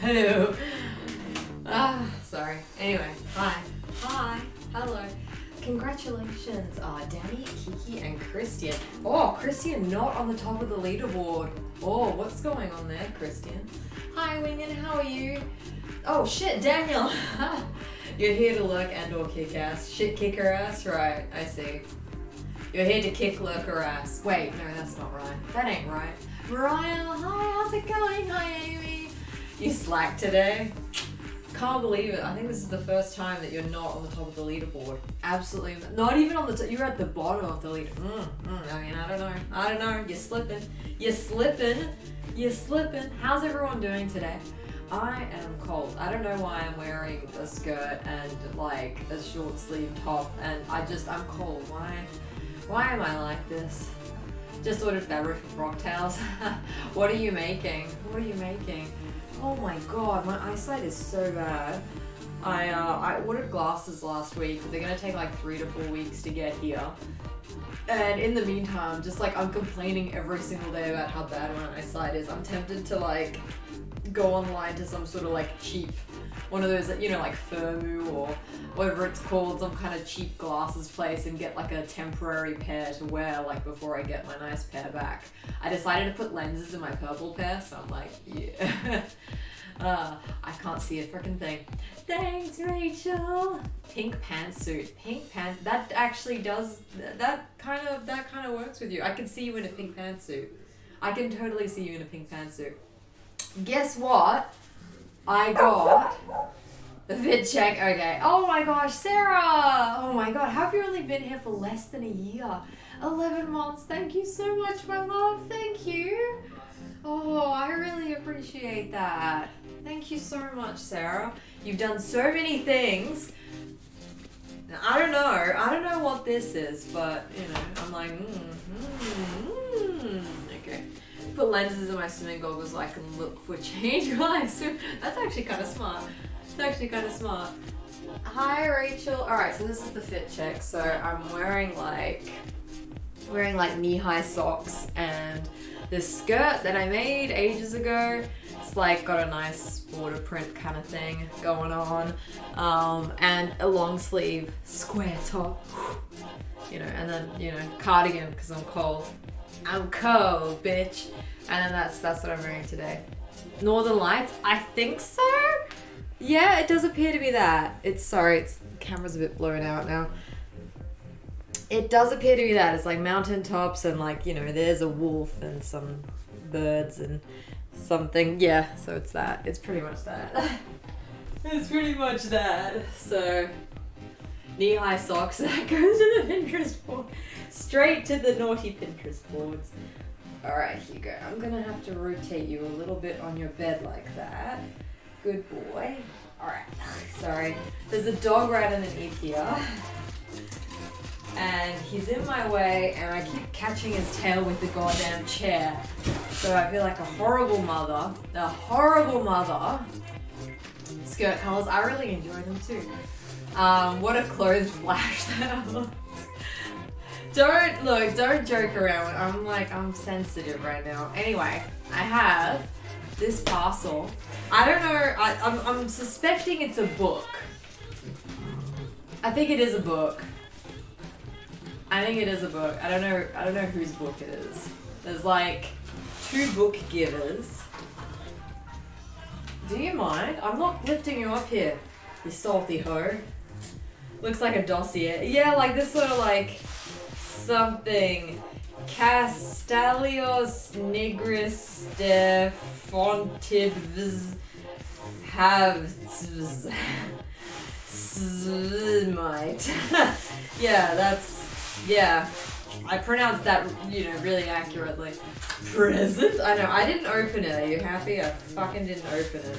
Who? Ah, sorry. Anyway, hi. Hi. Hello. Congratulations, uh, Danny, Kiki, and Christian. Oh, Christian not on the top of the leaderboard. Oh, what's going on there, Christian? Hi, Wingen, how are you? Oh, shit, Daniel. You're here to lurk and or kick ass. Shit kicker ass? Right, I see. You're here to kick lurker ass. Wait, no, that's not right. That ain't right. Mariah, hi, how's it going? Hi, Amy. You slack today? Can't believe it. I think this is the first time that you're not on the top of the leaderboard. Absolutely. Not even on the top. You're at the bottom of the leader. Mm, mm, I mean, I don't know. I don't know. You're slipping. You're slipping. You're slipping. How's everyone doing today? I am cold. I don't know why I'm wearing a skirt and like a short sleeve top and I just, I'm cold. Why? Why am I like this? Just ordered fabric for frock towels. what are you making? What are you making? Oh my god, my eyesight is so bad. I uh, I ordered glasses last week. They're gonna take like three to four weeks to get here. And in the meantime, just like I'm complaining every single day about how bad my eyesight is. I'm tempted to like go online to some sort of like cheap one of those, you know, like Firmoo or whatever it's called, some kind of cheap glasses place and get like a temporary pair to wear like before I get my nice pair back. I decided to put lenses in my purple pair, so I'm like, yeah. uh, I can't see a freaking thing. Thanks, Rachel. Pink pantsuit. Pink pants. That actually does. That kind of. That kind of works with you. I can see you in a pink pantsuit. I can totally see you in a pink pantsuit. Guess what? I got the fit check. Okay. Oh my gosh, Sarah. Oh my god, how have you only been here for less than a year? 11 months. Thank you so much, my love. Thank you. Oh, I really appreciate that. Thank you so much, Sarah. You've done so many things. I don't know. I don't know what this is, but you know, I'm like, mm, mm, mm. okay put lenses in my swimming goggles so I can look for change while I swim. That's actually kind of smart. It's actually kind of smart. Hi Rachel. Alright, so this is the fit check. So I'm wearing like, wearing like knee-high socks and this skirt that I made ages ago. It's like got a nice water print kind of thing going on. Um, and a long sleeve square top. You know, and then, you know, cardigan because I'm cold. I'm cold, bitch. And then that's that's what I'm wearing today. Northern Lights? I think so. Yeah, it does appear to be that. It's sorry, it's the camera's a bit blown out now. It does appear to be that. It's like mountain tops and like, you know, there's a wolf and some birds and something. Yeah, so it's that. It's pretty much that. it's pretty much that. So knee-high socks that goes to the Pinterest board. Straight to the naughty Pinterest boards. Alright, here you go. I'm gonna have to rotate you a little bit on your bed like that. Good boy. Alright, sorry. There's a dog right underneath here. And he's in my way and I keep catching his tail with the goddamn chair. So I feel like a horrible mother. A horrible mother. Skirt colors, I really enjoy them too. Um, what a clothes flash that. Don't look, don't joke around. I'm like, I'm sensitive right now. Anyway, I have this parcel. I don't know, I, I'm, I'm suspecting it's a book. I think it is a book. I think it is a book. I don't know, I don't know whose book it is. There's like two book givers. Do you mind? I'm not lifting you up here, you salty hoe. Looks like a dossier. Yeah, like this sort of like something. Castellios nigris de fontibs have might. yeah, that's yeah. I pronounced that, you know, really accurately. Present? I know, I didn't open it. Are you happy? I fucking didn't open it.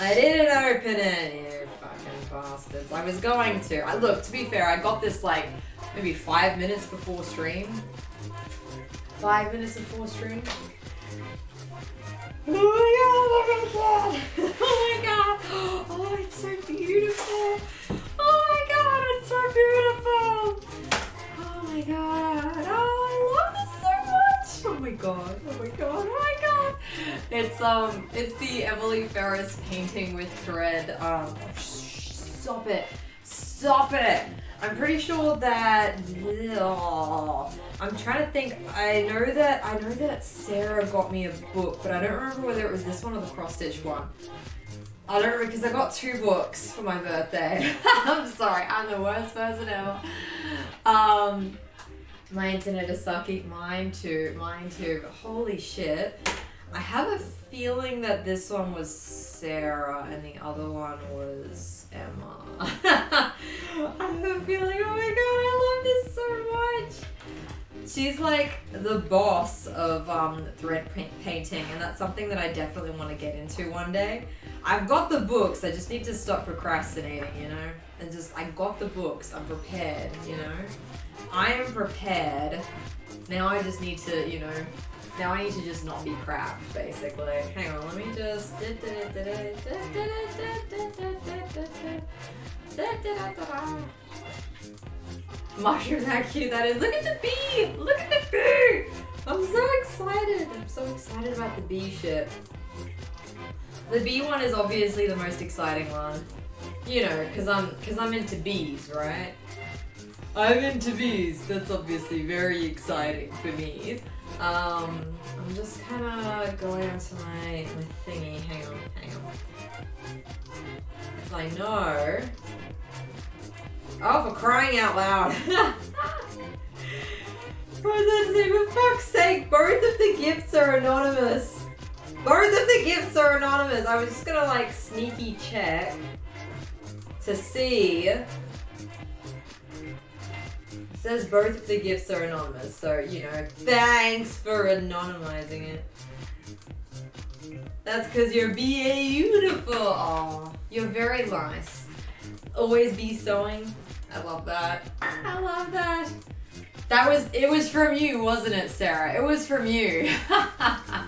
I didn't open it, fucking bastards. I was going to. I look, to be fair, I got this like maybe five minutes before stream. Five minutes before stream. Oh my god, oh my god! Oh, it's so beautiful! Oh my god, it's so beautiful! Oh my god! Oh, I love this so much! Oh my god, oh my god, oh my god! It's, um, it's the Emillie Ferris painting with thread. Um, stop it, stop it. I'm pretty sure that. I'm trying to think. I know that I know that Sarah got me a book, but I don't remember whether it was this one or the cross stitch one. I don't remember because I got two books for my birthday. I'm sorry, I'm the worst person ever. Um, my internet is sucking. Mine too. Mine too. But holy shit. I have a feeling that this one was Sarah and the other one was Emma. I oh my god, I love this so much. She's like the boss of um, thread pa- painting, and that's something that I definitely want to get into one day. I've got the books, I just need to stop procrastinating, you know? And just, I got the books, I'm prepared, you know? I am prepared. Now I just need to, you know, now I need to just not be crap, basically. Hang on, let me just. Mushrooms, how cute that is. Look at the bee! Look at the bee! I'm so excited. I'm so excited about the bee shit. The bee one is obviously the most exciting one. You know, cause I'm cause I'm into bees, right? I'm into bees. That's obviously very exciting for me. Um, I'm just kind of going onto my, my thingy. Hang on, hang on. Because I know. Oh, for crying out loud. For fuck's sake, both of the gifts are anonymous. Both of the gifts are anonymous. I was just gonna like sneaky check to see says both of the gifts are anonymous, so you know, thanks for anonymizing it. That's because you're beautiful. Aw, you're very nice. Always be sewing. I love that. I love that. That was, it was from you, wasn't it, Sarah? It was from you. I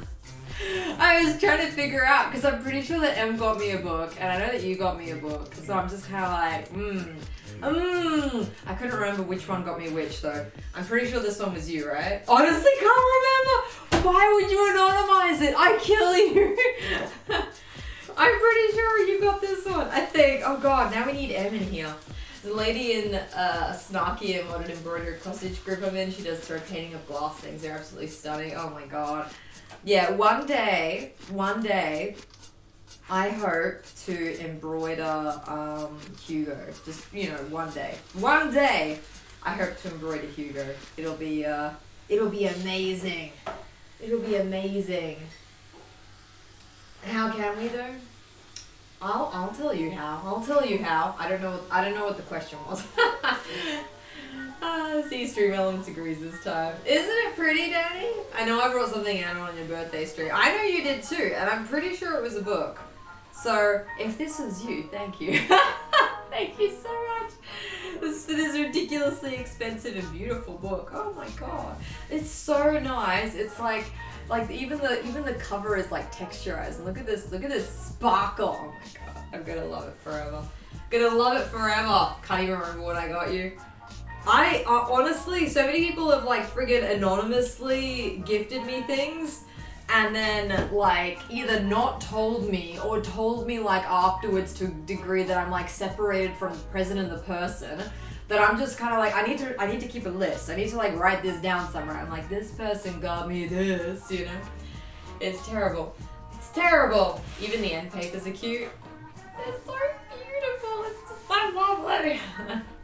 was trying to figure out, because I'm pretty sure that Em got me a book, and I know that you got me a book, so I'm just kind of like, hmm, Mmm. I couldn't remember which one got me which though. I'm pretty sure this one was you, right? Honestly, can't remember. Why would you anonymize it? I kill you. I'm pretty sure you got this one. I think. Oh god, now we need M in here. The lady in uh, Snarky and Modern Embroidery Cottage group I'm in, she does throw painting of glass things. They're absolutely stunning. Oh my god. Yeah, one day, one day, I hope to embroider um, Hugo. Just you know, one day. One day, I hope to embroider Hugo. It'll be uh, it'll be amazing. It'll be amazing. How can we though? I'll I'll tell you how. I'll tell you how. I don't know. I don't know what the question was. Ah, see stream elements agrees this time. Isn't it pretty, Danny? I know I brought something out on your birthday stream. I know you did too, and I'm pretty sure it was a book. So if this was you, thank you. thank you so much. This, for this ridiculously expensive and beautiful book. Oh my god. It's so nice. It's like like even the even the cover is like texturized. Look at this, look at this sparkle. Oh my god. I'm gonna love it forever. Gonna love it forever. Can't even remember what I got you. I uh, honestly, so many people have like friggin' anonymously gifted me things and then like either not told me or told me like afterwards to a degree that I'm like separated from the present and the person that I'm just kind of like I need to I need to keep a list. I need to like write this down somewhere. I'm like this person got me this, you know. It's terrible. It's terrible. Even the end papers are cute. They're so beautiful. It's just so lovely.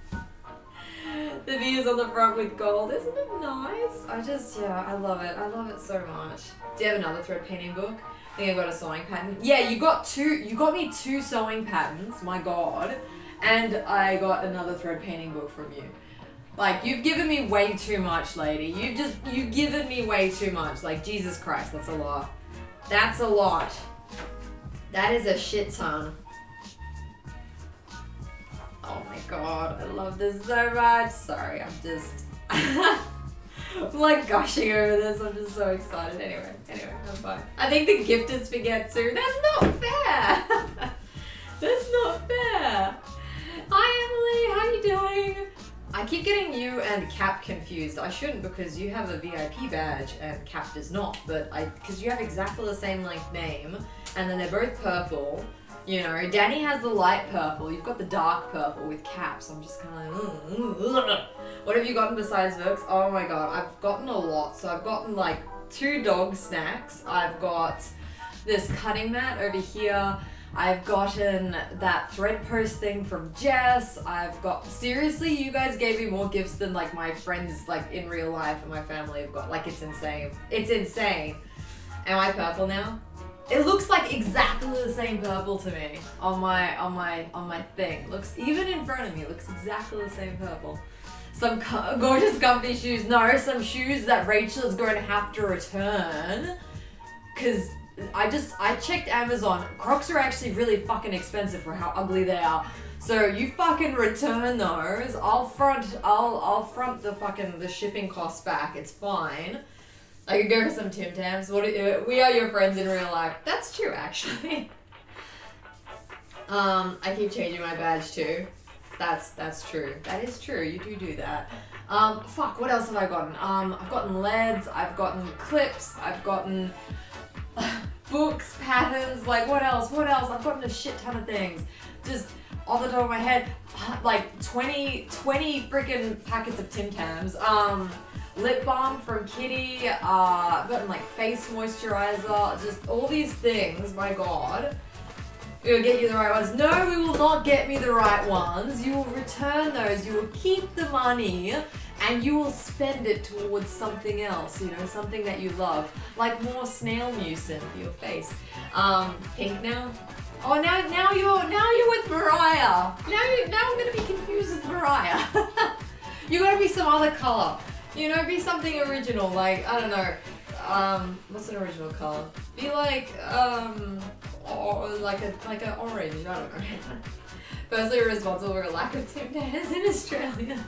the views on the front with gold. Isn't it nice? I just, yeah, I love it. I love it so much. Do you have another thread painting book? I think I got a sewing pattern. Yeah, you got two, you got me two sewing patterns, my god. And I got another thread painting book from you. Like, you've given me way too much, lady. You've just, you've given me way too much. Like, Jesus Christ, that's a lot. That's a lot. That is a shit ton. Oh my god, I love this so much. Sorry, I'm just. I'm like gushing over this. I'm just so excited. Anyway, anyway, I'm fine. I think the gift is Spaghetsu. That's not fair. That's not fair. Hi Emily, how you doing? I I keep getting you and Cap confused. I shouldn't because you have a VIP badge and Cap does not. But I, because you have exactly the same like name, and then they're both purple. You know, Danny has the light purple. You've got the dark purple with caps. I'm just kind of like, "Ugh, ugh, ugh." what have you gotten besides Vix? Oh my god, I've gotten a lot. So I've gotten like two dog snacks. I've got this cutting mat over here. I've gotten that thread post thing from Jess. I've got seriously, you guys gave me more gifts than like my friends like in real life and my family have got. Like it's insane. It's insane. Am I purple now? It looks like exactly the same purple to me on my on my on my thing. Looks even in front of me. Looks exactly the same purple. Some co- gorgeous comfy shoes. No, some shoes that Rachel is going to have to return. Cause I just I checked Amazon. Crocs are actually really fucking expensive for how ugly they are. So you fucking return those. I'll front I'll I'll front the fucking the shipping costs back. It's fine. I could go for some Tim Tams. What uh, we are your friends in real life. That's true actually. um, I keep changing my badge too. That's that's true. That is true. You do do that. Um, fuck. What else have I gotten? Um, I've gotten leads. I've gotten clips. I've gotten books, patterns. Like what else? What else? I've gotten a shit ton of things. Just off the top of my head, like 20, 20 freaking packets of Tim Tams. Um, lip balm from Kitty. Uh, gotten like face moisturizer. Just all these things. My God. We'll get you the right ones. No, we will not get me the right ones. You will return those. You will keep the money and you will spend it towards something else, you know, something that you love. Like more snail mucin for your face. Um, pink now? Oh now now you're now you're with Mariah. Now you now I'm gonna be confused with Mariah. you gotta be some other colour. You know, be something original, like I don't know. Um, what's an original color? Be like um, or like a like an orange. I don't know. Firstly, responsible for a lack of Tim Tams in Australia.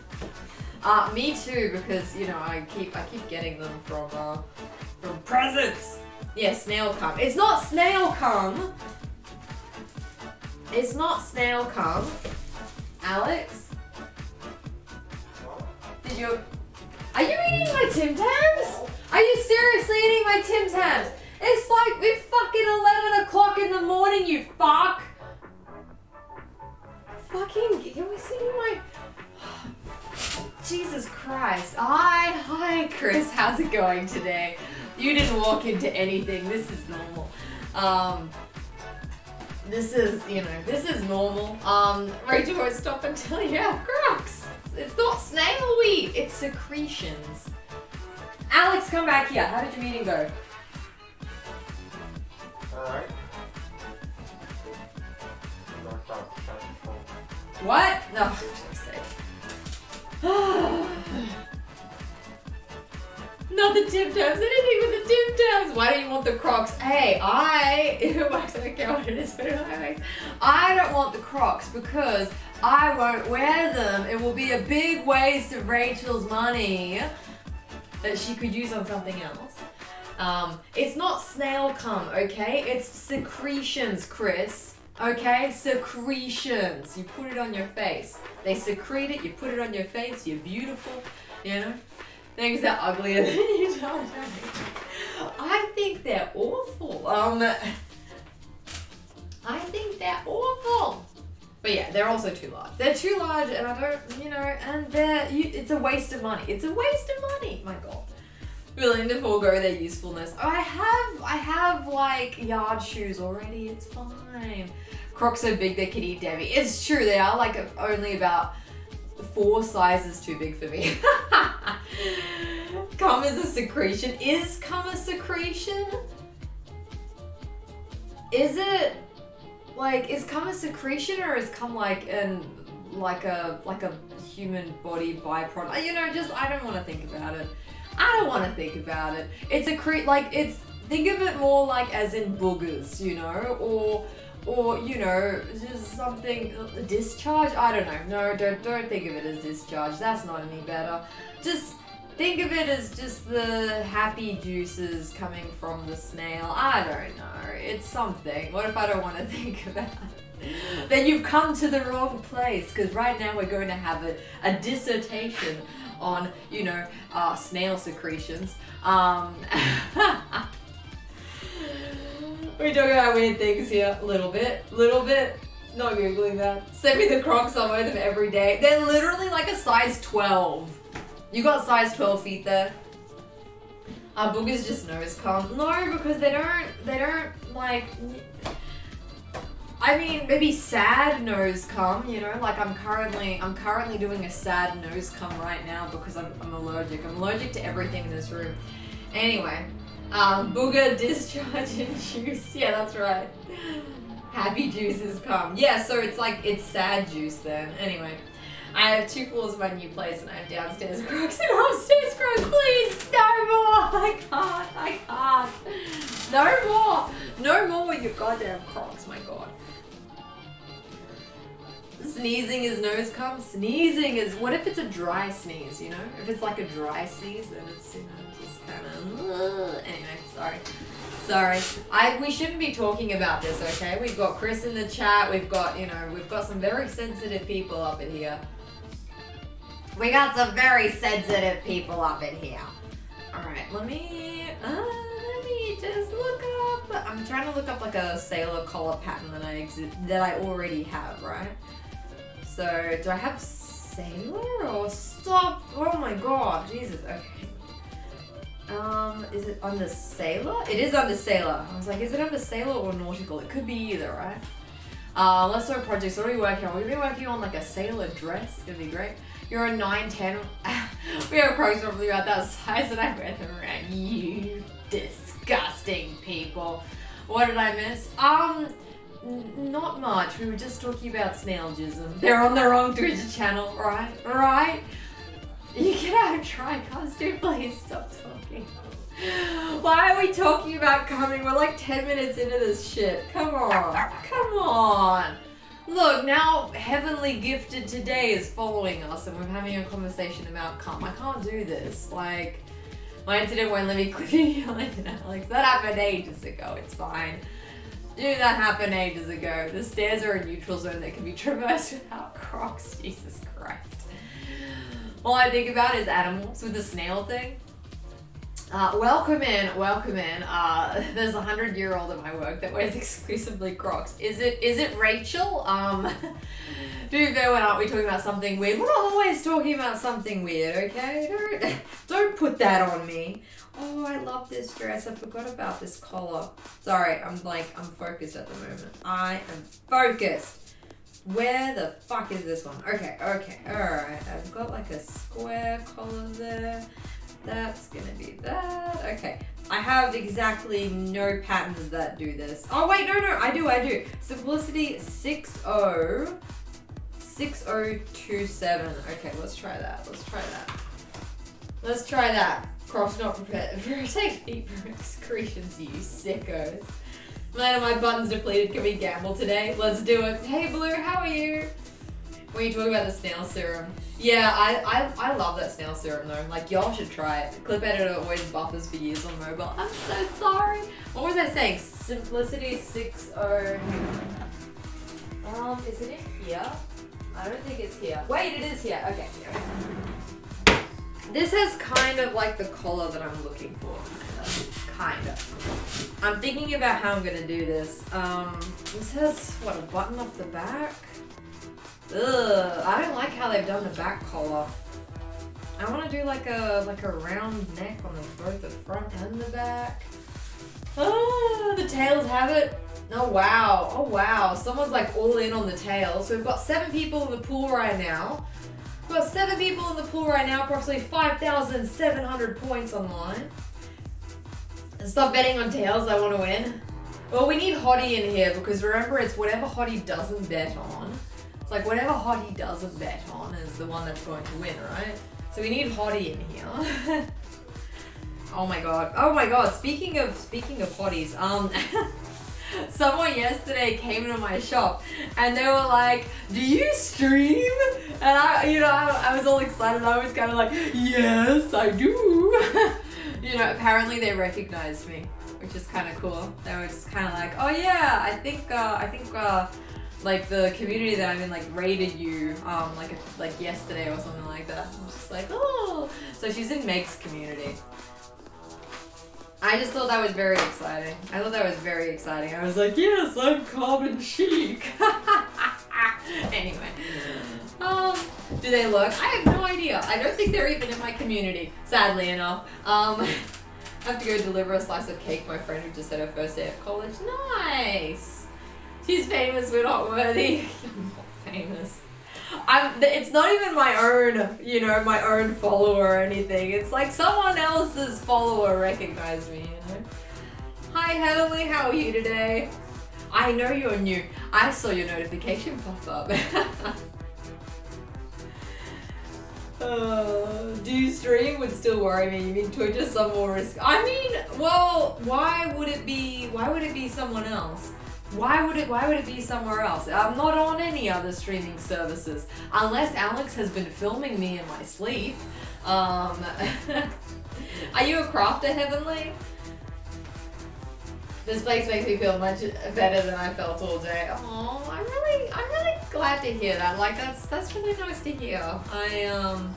Uh, me too, because you know I keep I keep getting them from uh, from presents. Yeah, snail cum. It's not snail cum. It's not snail cum. Alex, did you? Are you eating my Tim Tams? Are you seriously eating my Tim Tams? It's like it's fucking 11 o'clock in the morning, you fuck! Fucking, you're eating my... Jesus Christ. Hi, hi Chris, how's it going today? You didn't walk into anything, this is normal. Um, this is, you know, this is normal. Um, Rachel won't stop until you have crocs. It's not snail wheat, it's secretions. Alex, come back here. How did your meeting go? Alright. What? No, sake. Not the Tim Tams, anything with the Tim Tams. Why don't you want the Crocs? Hey, I, it works, I don't care what it is, but it makes. I don't want the Crocs because I won't wear them. It will be a big waste of Rachel's money that she could use on something else. Um, it's not snail cum, okay? It's secretions, Chris. Okay? Secretions. You put it on your face. They secrete it, you put it on your face, you're beautiful, you know? Things that are uglier than you don't I think they're awful. Um, I think they're awful. But yeah, they're also too large. They're too large, and I don't, you know, and they're, you, it's a waste of money. It's a waste of money. My God willing to forego their usefulness. I have, I have like yard shoes already. It's fine. Crocs so big they could eat Debbie. It's true. They are like only about four sizes too big for me. cum is a secretion. Is cum a secretion? Is it like is cum a secretion or is cum like an like a like a human body byproduct? You know, just I don't want to think about it. I don't want to think about it. It's a cre like it's think of it more like as in boogers, you know, or or you know just something discharge. I don't know. No, don't don't think of it as discharge. That's not any better. Just think of it as just the happy juices coming from the snail. I don't know. It's something. What if I don't want to think about it? then you've come to the wrong place because right now we're going to have a, a dissertation on, you know, uh, snail secretions. Um, we're talking about weird things here, a little bit, little bit. Not googling that. Send me the Crocs. I wear them every day. They're literally like a size 12. You got size 12 feet there. Our boogers just nose come. No, because they don't. They don't like. I mean, maybe sad nose come. You know, like I'm currently. I'm currently doing a sad nose come right now because I'm, I'm allergic. I'm allergic to everything in this room. Anyway, um, booger discharge and juice. Yeah, that's right. Happy juices come. Yeah, so it's like it's sad juice then. Anyway. I have two floors of my new place and I have downstairs Crocs and upstairs Crocs. Please, no more. I can't. I can't. No more. No more with your goddamn Crocs, my god. Sneezing is nose come. Sneezing is. What if it's a dry sneeze, you know? If it's like a dry sneeze, then it's, you know, just kind of. Anyway, sorry. Sorry. I we shouldn't be talking about this, okay? We've got Chris in the chat. We've got, you know, we've got some very sensitive people up in here. We got some very sensitive people up in here. Alright, let me, uh, let me just look up. I'm trying to look up like a sailor collar pattern that I that I already have, right? So, do I have sailor or stop? Oh my god, Jesus, okay. Um, is it under sailor? It is under sailor. I was like, is it under sailor or nautical? It could be either, right? Uh, let's do projects. What are we working on? We've been working on like a sailor dress. It's gonna be great. You're a 9'10". we have crows probably about that size and I wear them around. You disgusting people. What did I miss? Um, not much. We were just talking about snailgism. They're on the wrong Twitch channel, right? Right? You can have try costume, please stop talking. Why are we talking about coming? We're like 10 minutes into this shit. Come on. Come on. Look, now Heavenly Gifted today is following us and we're having a conversation about come. I can't do this. Like, my incident won't let me click at Alex. That happened ages ago. It's fine. Dude, that happened ages ago. The stairs are a neutral zone that can be traversed without crocs. Jesus Christ. All I think about is animals with the snail thing. Uh, welcome in, welcome in. Uh, there's a hundred year old at my work that wears exclusively Crocs. Is it is it Rachel? Um, to when aren't we talking about something weird? We're not always talking about something weird, okay? Don't don't put that on me. Oh, I love this dress. I forgot about this collar. Sorry, I'm like I'm focused at the moment. I am focused. Where the fuck is this one? Okay, okay, alright. I've got like a square collar there. That's gonna be that. Okay. I have exactly no patterns that do this. Oh wait, no, no, I do, I do. Simplicity 60, 6027. Okay, let's try that. Let's try that. Let's try that. Cross not prepared. Take deeper excretions, you sickos. Man, my buttons depleted. Can we gamble today? Let's do it. Hey Blue, how are you? When you talk about the snail serum, yeah, I, I, I love that snail serum though. Like, y'all should try it. Clip editor always buffers for years on mobile. I'm so sorry. What was I saying? Simplicity 60. Um, is it in here? I don't think it's here. Wait, it is here. Okay. This has kind of like the collar that I'm looking for. Kind of. I'm thinking about how I'm gonna do this. Um, this has, what, a button off the back? Ugh, I don't like how they've done the back collar. I want to do like a like a round neck on the, both the front and the back. Oh, the tails have it. Oh wow, oh wow. Someone's like all in on the tails. So we've got seven people in the pool right now. We've got seven people in the pool right now, approximately 5,700 points online. Stop betting on tails, I want to win. Well, we need Hottie in here because remember, it's whatever Hottie doesn't bet on. It's like whatever Hottie doesn't bet on is the one that's going to win, right? So we need Hottie in here. oh my god. Oh my god. Speaking of speaking of hotties, um someone yesterday came into my shop and they were like, Do you stream? And I you know, I, I was all excited. I was kinda like, Yes, I do. you know, apparently they recognized me, which is kinda cool. They were just kinda like, Oh yeah, I think uh I think uh like the community that I'm in like rated you um like a, like yesterday or something like that. I'm just like oh, so she's in Meg's community. I just thought that was very exciting. I thought that was very exciting. I was like, yes, I'm carbon chic. anyway. Um, do they look? I have no idea. I don't think they're even in my community, sadly enough. Um, I have to go deliver a slice of cake my friend who just had her first day of college. Nice! She's famous, we're not worthy. Famous. I'm, it's not even my own, you know, my own follower or anything. It's like someone else's follower recognized me, you know? Hi, Heavenly, how are you today? I know you're new. I saw your notification pop up. Uh, do you stream would still worry me. You mean Twitch is some more risk? I mean, well, why would it be? Why would it be someone else? Why would it? Why would it be somewhere else? I'm not on any other streaming services unless Alex has been filming me in my sleep. Um, are you a crafter, Heavenly? This place makes me feel much better than I felt all day. Oh, I'm really, I'm really glad to hear that. Like that's that's really nice to hear. I um,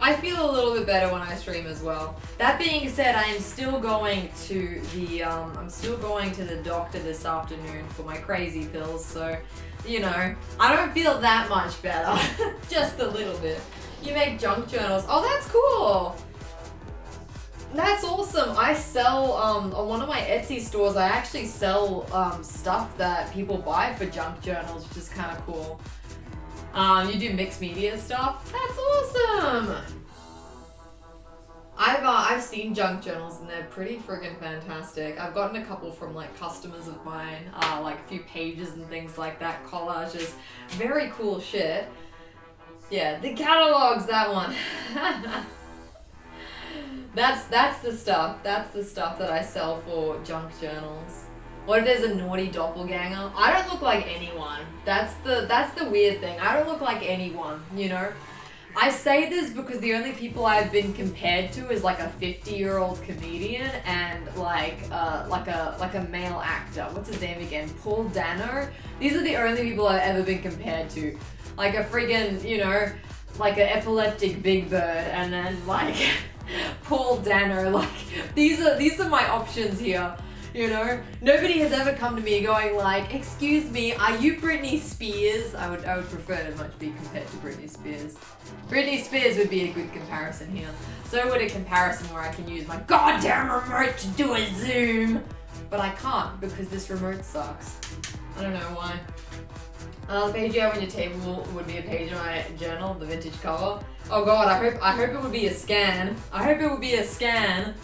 I feel a little bit better when I stream as well. That being said, I am still going to the um, I'm still going to the doctor this afternoon for my crazy pills. So, you know, I don't feel that much better, just a little bit. You make junk journals. Oh, that's cool. That's awesome. I sell um, on one of my Etsy stores. I actually sell um, stuff that people buy for junk journals, which is kind of cool. Um, you do mixed media stuff. That's awesome. I've uh, I've seen junk journals and they're pretty friggin' fantastic. I've gotten a couple from like customers of mine, uh, like a few pages and things like that, collages, very cool shit. Yeah, the catalogs, that one. That's that's the stuff. That's the stuff that I sell for junk journals. What if there's a naughty doppelganger? I don't look like anyone. That's the that's the weird thing. I don't look like anyone, you know? I say this because the only people I've been compared to is like a 50-year-old comedian and like uh, like a like a male actor. What's his name again? Paul Dano. These are the only people I've ever been compared to. Like a friggin', you know, like an epileptic Big Bird and then like Paul Dano. Like these are these are my options here. You know, nobody has ever come to me going like, "Excuse me, are you Britney Spears?" I would I would prefer to much be compared to Britney Spears. Britney Spears would be a good comparison here. So would a comparison where I can use my goddamn remote to do a zoom, but I can't because this remote sucks. I don't know why. Uh, the page you have on your table would be a page in my journal, the vintage cover. Oh god, I hope I hope it would be a scan. I hope it would be a scan.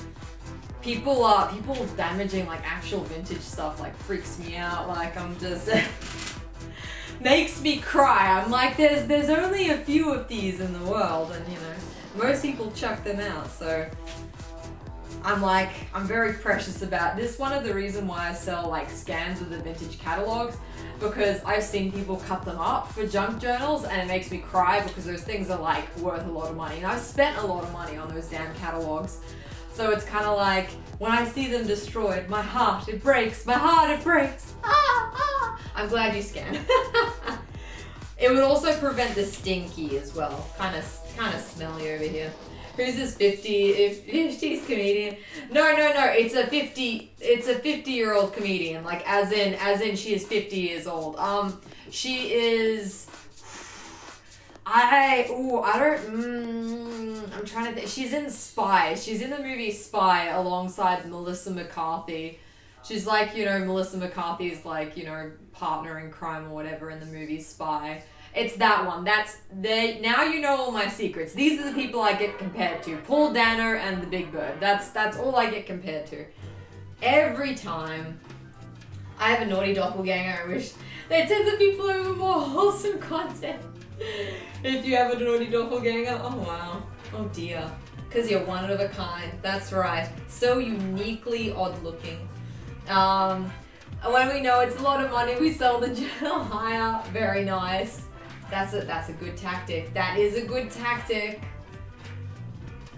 People are uh, people damaging like actual vintage stuff like freaks me out. Like I'm just makes me cry. I'm like there's there's only a few of these in the world and you know most people chuck them out so I'm like, I'm very precious about this. One of the reason why I sell like scans of the vintage catalogs because I've seen people cut them up for junk journals and it makes me cry because those things are like worth a lot of money. And I've spent a lot of money on those damn catalogs. So it's kind of like when I see them destroyed, my heart, it breaks, my heart, it breaks. Ah, ah. I'm glad you scan. it would also prevent the stinky as well. Kind of, kind of smelly over here. Who's this 50, 50s comedian? No, no, no. It's a 50, it's a 50 year old comedian. Like as in, as in she is 50 years old. Um, she is, I, ooh, I don't, mm, I'm trying to think. She's in Spy. She's in the movie Spy alongside Melissa McCarthy. She's like, you know, Melissa McCarthy's like, you know, partner in crime or whatever in the movie Spy. It's that one. That's the now you know all my secrets. These are the people I get compared to. Paul Dano and the Big Bird. That's that's all I get compared to. Every time. I have a naughty doppelganger. I wish they tend to people over more wholesome content. If you have a naughty doppelganger, oh wow. Oh dear. Because you're one of a kind. That's right. So uniquely odd looking. Um, when we know it's a lot of money, we sell the journal higher. Very nice. That's a that's a good tactic. That is a good tactic.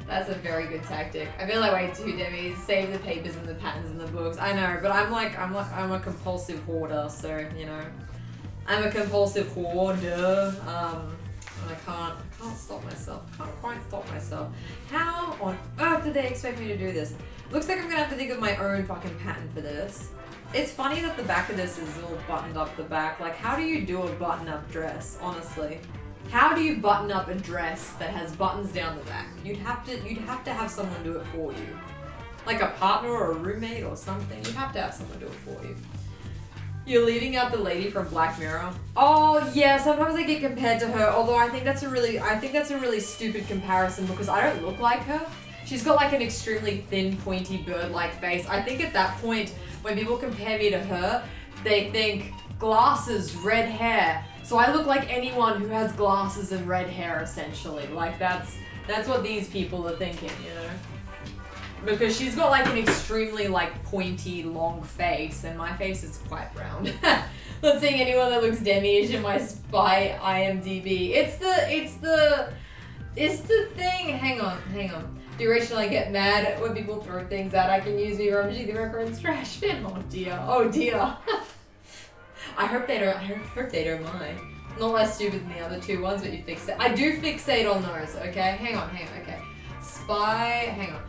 That's a very good tactic. I feel like way too, Debbie. Save the papers and the patterns and the books. I know, but I'm like I'm like I'm a compulsive hoarder, so you know. I'm a compulsive hoarder. Um, and I can't, I can't stop myself. Can't quite stop myself. How on earth did they expect me to do this? Looks like I'm gonna have to think of my own fucking pattern for this. It's funny that the back of this is all buttoned up the back. Like, how do you do a button-up dress, honestly? How do you button up a dress that has buttons down the back? You'd have to, you'd have to have someone do it for you. Like a partner or a roommate or something. You'd have to have someone do it for you. You're leaving out the lady from Black Mirror. Oh yeah, sometimes I get compared to her. Although I think that's a really, I think that's a really stupid comparison because I don't look like her. She's got like an extremely thin, pointy bird-like face. I think at that point, when people compare me to her, they think glasses, red hair. So I look like anyone who has glasses and red hair, essentially. Like that's that's what these people are thinking, you know because she's got like an extremely like pointy long face and my face is quite round. Not seeing anyone that looks demi-ish in my spy imdb it's the it's the it's the thing. Hang on hang on. Do rationally get mad when people throw things at i can use me rummaging the reference trash bin. Oh dear. Oh dear. I hope they don't i hope they don't mind. Not less stupid than the other two ones but you fix it. I do fixate on those okay? Hang on hang on okay. Spy hang on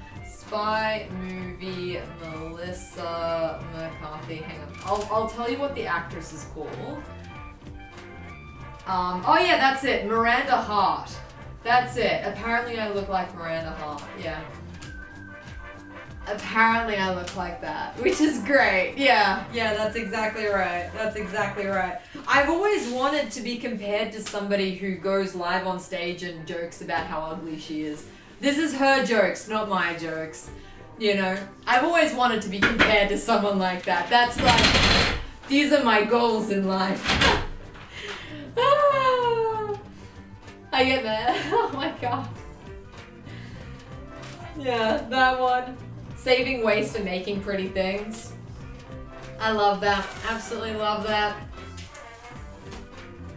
spy movie Melissa McCarthy. Hang on. I'll, I'll tell you what the actress is called. Um, oh yeah, that's it. Miranda Hart. That's it. Apparently I look like Miranda Hart. Yeah. Apparently I look like that, which is great. Yeah, yeah, that's exactly right. That's exactly right. I've always wanted to be compared to somebody who goes live on stage and jokes about how ugly she is. This is her jokes, not my jokes. You know, I've always wanted to be compared to someone like that. That's like, these are my goals in life. ah, I get mad. Oh my god. Yeah, that one. Saving waste and making pretty things. I love that. Absolutely love that.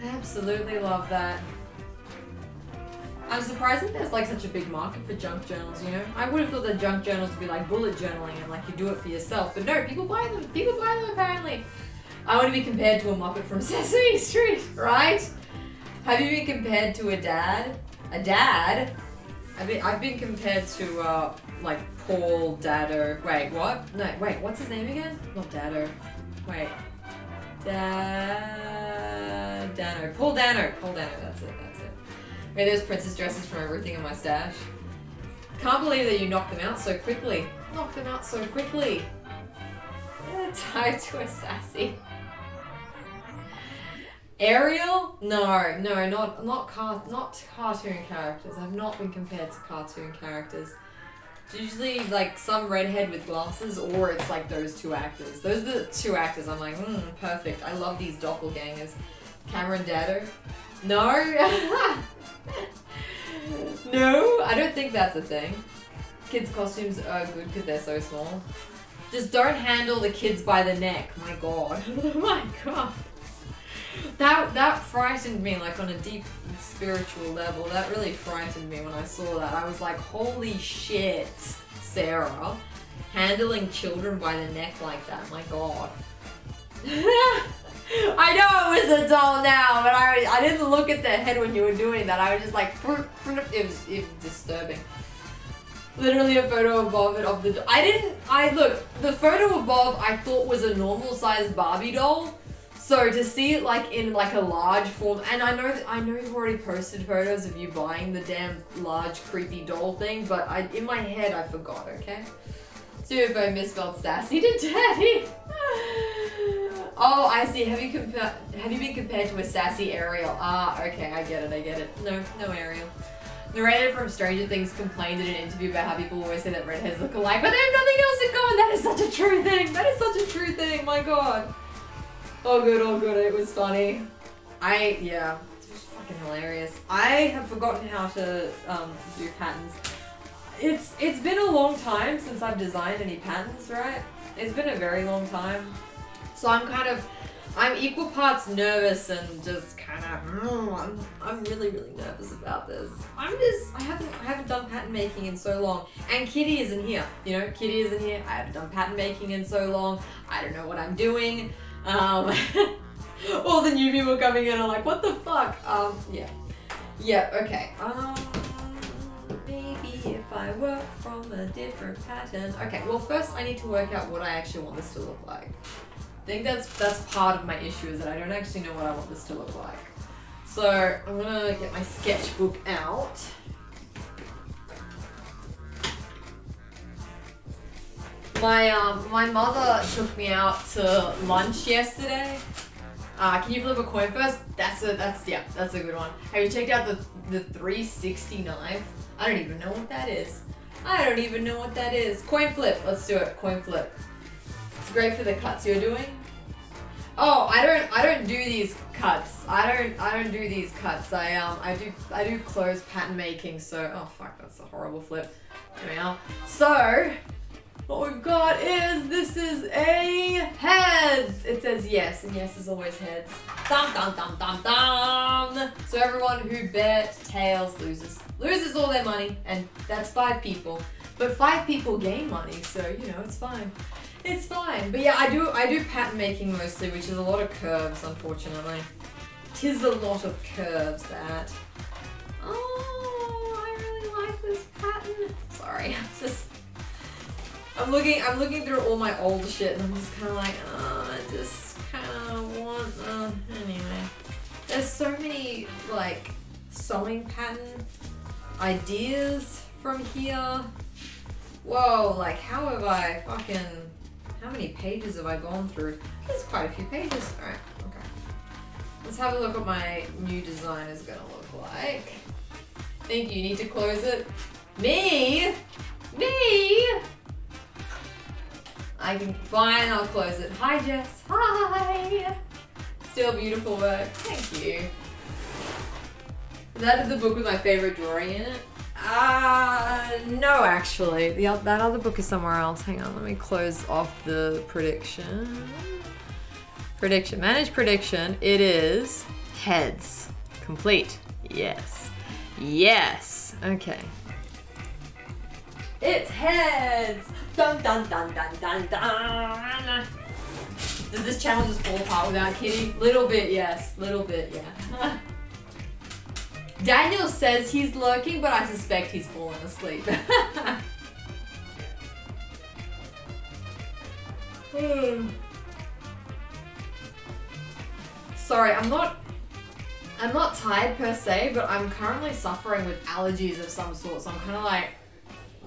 Absolutely love that. I'm surprised that there's like such a big market for junk journals, you know? I would have thought that junk journals would be like bullet journaling and like you do it for yourself. But no, people buy them. People buy them apparently. I want to be compared to a Muppet from Sesame Street, right? Have you been compared to a dad? A dad? I've been, I've been compared to uh, like Paul Dado. Wait, what? No, wait, what's his name again? Not Dado. Wait. Dad... Dano. Paul Dano. Paul Dano, that's it. Made those princess dresses from everything in my stash. Can't believe that you knocked them out so quickly. Knocked them out so quickly. Yeah, tied to a sassy. Ariel? No, no, not not car not cartoon characters. I've not been compared to cartoon characters. It's usually like some redhead with glasses, or it's like those two actors. Those are the two actors. I'm like, hmm, perfect. I love these doppelgangers. Cameron Daddo. No. no, I don't think that's a thing. Kids' costumes are good because they're so small. Just don't handle the kids by the neck. My god. oh my god. That that frightened me like on a deep spiritual level. That really frightened me when I saw that. I was like, holy shit, Sarah. Handling children by the neck like that. My god. I know it was a doll now, but I I didn't look at the head when you were doing that. I was just like, it was, it was disturbing. Literally a photo above it of the. I didn't. I look the photo above. I thought was a normal sized Barbie doll. So to see it like in like a large form, and I know I know you've already posted photos of you buying the damn large creepy doll thing, but I in my head I forgot. Okay. So if I misspelled sassy to daddy. Oh, I see. Have you compa- have you been compared to a sassy Ariel? Ah, okay, I get it, I get it. No, no Ariel. Narrator from Stranger Things complained in an interview about how people always say that redheads look alike, but they have nothing else in common. That is such a true thing. That is such a true thing. My God. Oh good, oh good. It was funny. I yeah, it was fucking hilarious. I have forgotten how to um, do patterns. It's it's been a long time since I've designed any patterns, right? It's been a very long time. So I'm kind of, I'm equal parts nervous and just kind of, mm, I'm, I'm really, really nervous about this. I'm just, I haven't, I haven't done pattern making in so long. And Kitty isn't here, you know, Kitty isn't here. I haven't done pattern making in so long. I don't know what I'm doing. Um, All the new people coming in are like, what the fuck? Um, yeah. Yeah, okay. Um, if I work from a different pattern. Okay, well first I need to work out what I actually want this to look like. I think that's that's part of my issue is that I don't actually know what I want this to look like. So I'm gonna get my sketchbook out. My um my mother took me out to lunch yesterday. Uh, can you flip a coin first? That's a that's yeah, that's a good one. Have you checked out the the 360 knife? I don't even know what that is. I don't even know what that is. Coin flip. Let's do it. Coin flip. It's great for the cuts you're doing. Oh, I don't I don't do these cuts. I don't I don't do these cuts. I um I do I do clothes pattern making. So oh fuck, that's a horrible flip. There we are. So what we've got is this is a heads. It says yes, and yes is always heads. Dum dum dum dum dum. So everyone who bet tails loses loses all their money, and that's five people. But five people gain money, so you know it's fine. It's fine. But yeah, I do I do pattern making mostly, which is a lot of curves, unfortunately. Tis a lot of curves that. Oh, I really like this pattern. Sorry, I'm just I'm looking I'm looking through all my old shit and I'm just kinda like, oh, I just kinda want uh anyway. There's so many like sewing pattern ideas from here. Whoa, like how have I fucking how many pages have I gone through? There's quite a few pages. Alright, okay. Let's have a look what my new design is gonna look like. Think you need to close it? Me? Me? I can, fine, I'll close it. Hi Jess, hi! Still beautiful work, thank you. Is that the book with my favorite drawing in it? Uh, no actually. The, that other book is somewhere else. Hang on, let me close off the prediction. Prediction, manage prediction. It is heads. Complete. Yes. Yes. Okay. It's heads. Dun dun dun dun dun dun. Does this channel just fall apart without Kitty? Little bit, yes. Little bit, yeah. Daniel says he's lurking, but I suspect he's fallen asleep. hmm. Sorry, I'm not I'm not tired per se, but I'm currently suffering with allergies of some sort, so I'm kind of like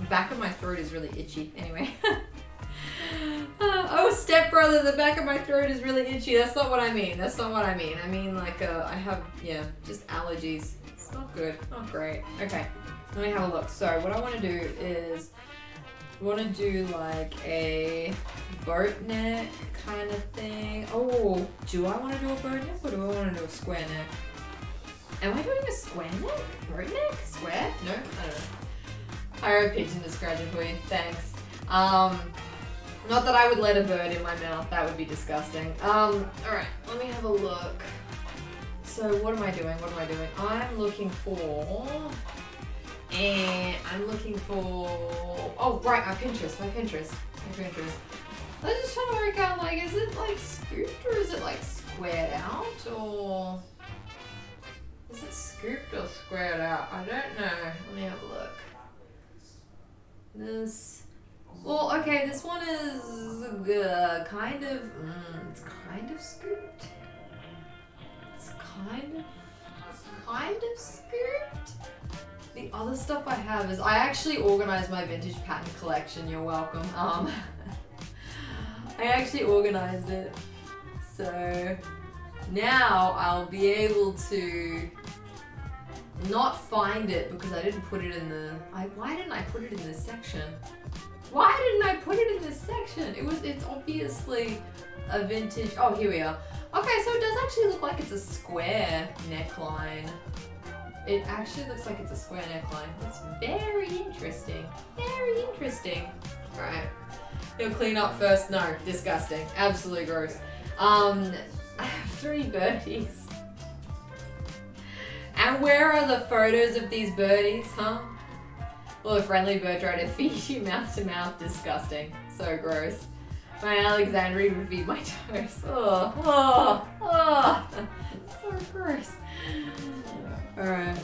back of my throat is really itchy. Anyway. uh, oh, stepbrother, the back of my throat is really itchy. That's not what I mean. That's not what I mean. I mean, like, uh, I have, yeah, just allergies. It's not good. Not great. Okay, let me have a look. So, what I want to do is, want to do like a boat neck kind of thing. Oh, do I want to do a boat neck or do I want to do a square neck? Am I doing a square neck? Boat neck? Square? No, I don't know. I wrote pigeon description for you. Thanks. Um, not that I would let a bird in my mouth. That would be disgusting. Um, all right, let me have a look. So what am I doing? What am I doing? I'm looking for, and I'm looking for. Oh right, my Pinterest. My Pinterest. My Pinterest. I was just trying to work out like, is it like scooped or is it like squared out or? Is it scooped or squared out? I don't know. Let me have a look. This, well, okay, this one is uh, kind of, mm, it's kind of scooped. It's kind of, kind of scooped. The other stuff I have is, I actually organized my vintage pattern collection, you're welcome. Um, I actually organized it. So now I'll be able to not find it because I didn't put it in the, I, why didn't I put it in this section? Why didn't I put it in this section? It was, it's obviously a vintage, oh here we are. Okay, so it does actually look like it's a square neckline. It actually looks like it's a square neckline. That's very interesting. Very interesting. Alright. You'll clean up first. No, disgusting. Absolutely gross. Um, I have three birdies. And where are the photos of these birdies, huh? Well, a friendly bird tried to feed you mouth to mouth. Disgusting. So gross. My Alexandrine would feed my toes. Oh, oh, oh. so gross. Alright.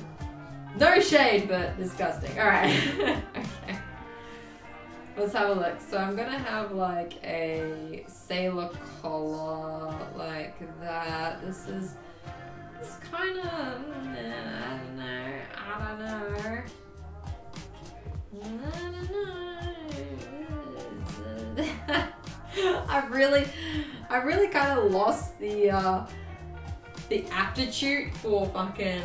No shade, but disgusting. Alright. okay. Let's have a look. So I'm gonna have like a sailor collar like that. This is this kind of know. I don't know. I don't know. I really, I really kind of lost the uh, the aptitude for fucking.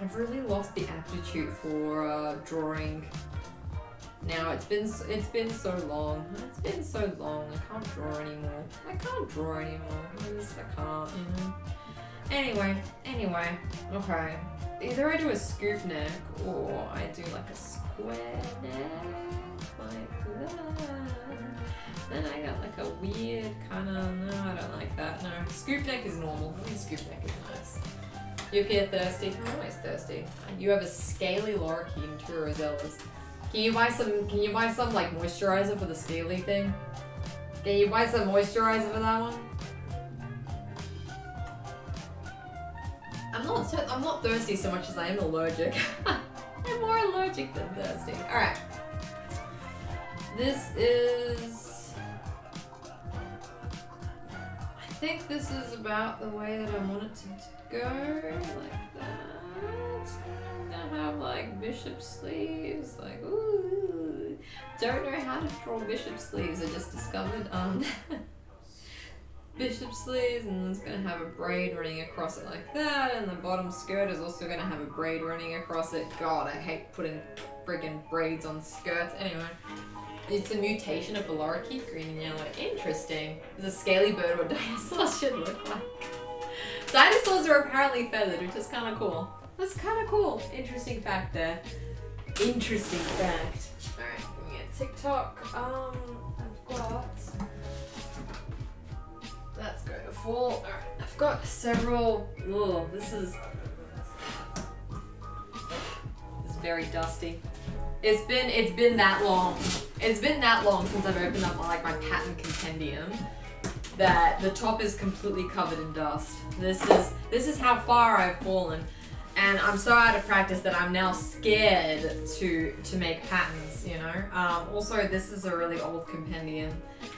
I've really lost the aptitude for uh, drawing now. It's been it's been so long. It's been so long. I can't draw anymore. I can't draw anymore. I just I can't. You know. Anyway, anyway, okay. Either I do a scoop neck or I do like a square neck, like that. Then I got like a weird kind of, no, I don't like that. No, scoop neck is normal. I scoop neck is nice. You appear thirsty. I'm always thirsty. You have a scaly lorikeet two rosellas. Can you buy some? Can you buy some like moisturizer for the scaly thing? Can you buy some moisturizer for that one? I'm not. So, I'm not thirsty so much as I am allergic. I'm more allergic than thirsty. All right. This is. I think this is about the way that I want it to go, like that gonna have like bishop sleeves, like ooh. Don't know how to draw bishop sleeves. I just discovered um bishop sleeves, and it's gonna have a braid running across it like that, and the bottom skirt is also gonna have a braid running across it. God, I hate putting friggin' braids on skirts. Anyway. It's a mutation of the lorikeet green and yellow. Interesting. A scaly bird what dinosaurs should look like. Dinosaurs are apparently feathered, which is kind of cool. That's kind of cool. Interesting fact there. Interesting fact. Alright, a TikTok. Um, I've got. Let's go to full. Alright, I've got several. Oh, this is. Is very dusty. It's been it's been that long. It's been that long since I've opened up my, like my patent compendium that the top is completely covered in dust. This is this is how far I've fallen and I'm so out of practice that I'm now scared to to make patterns, you know. Um, also, this is a really old compendium.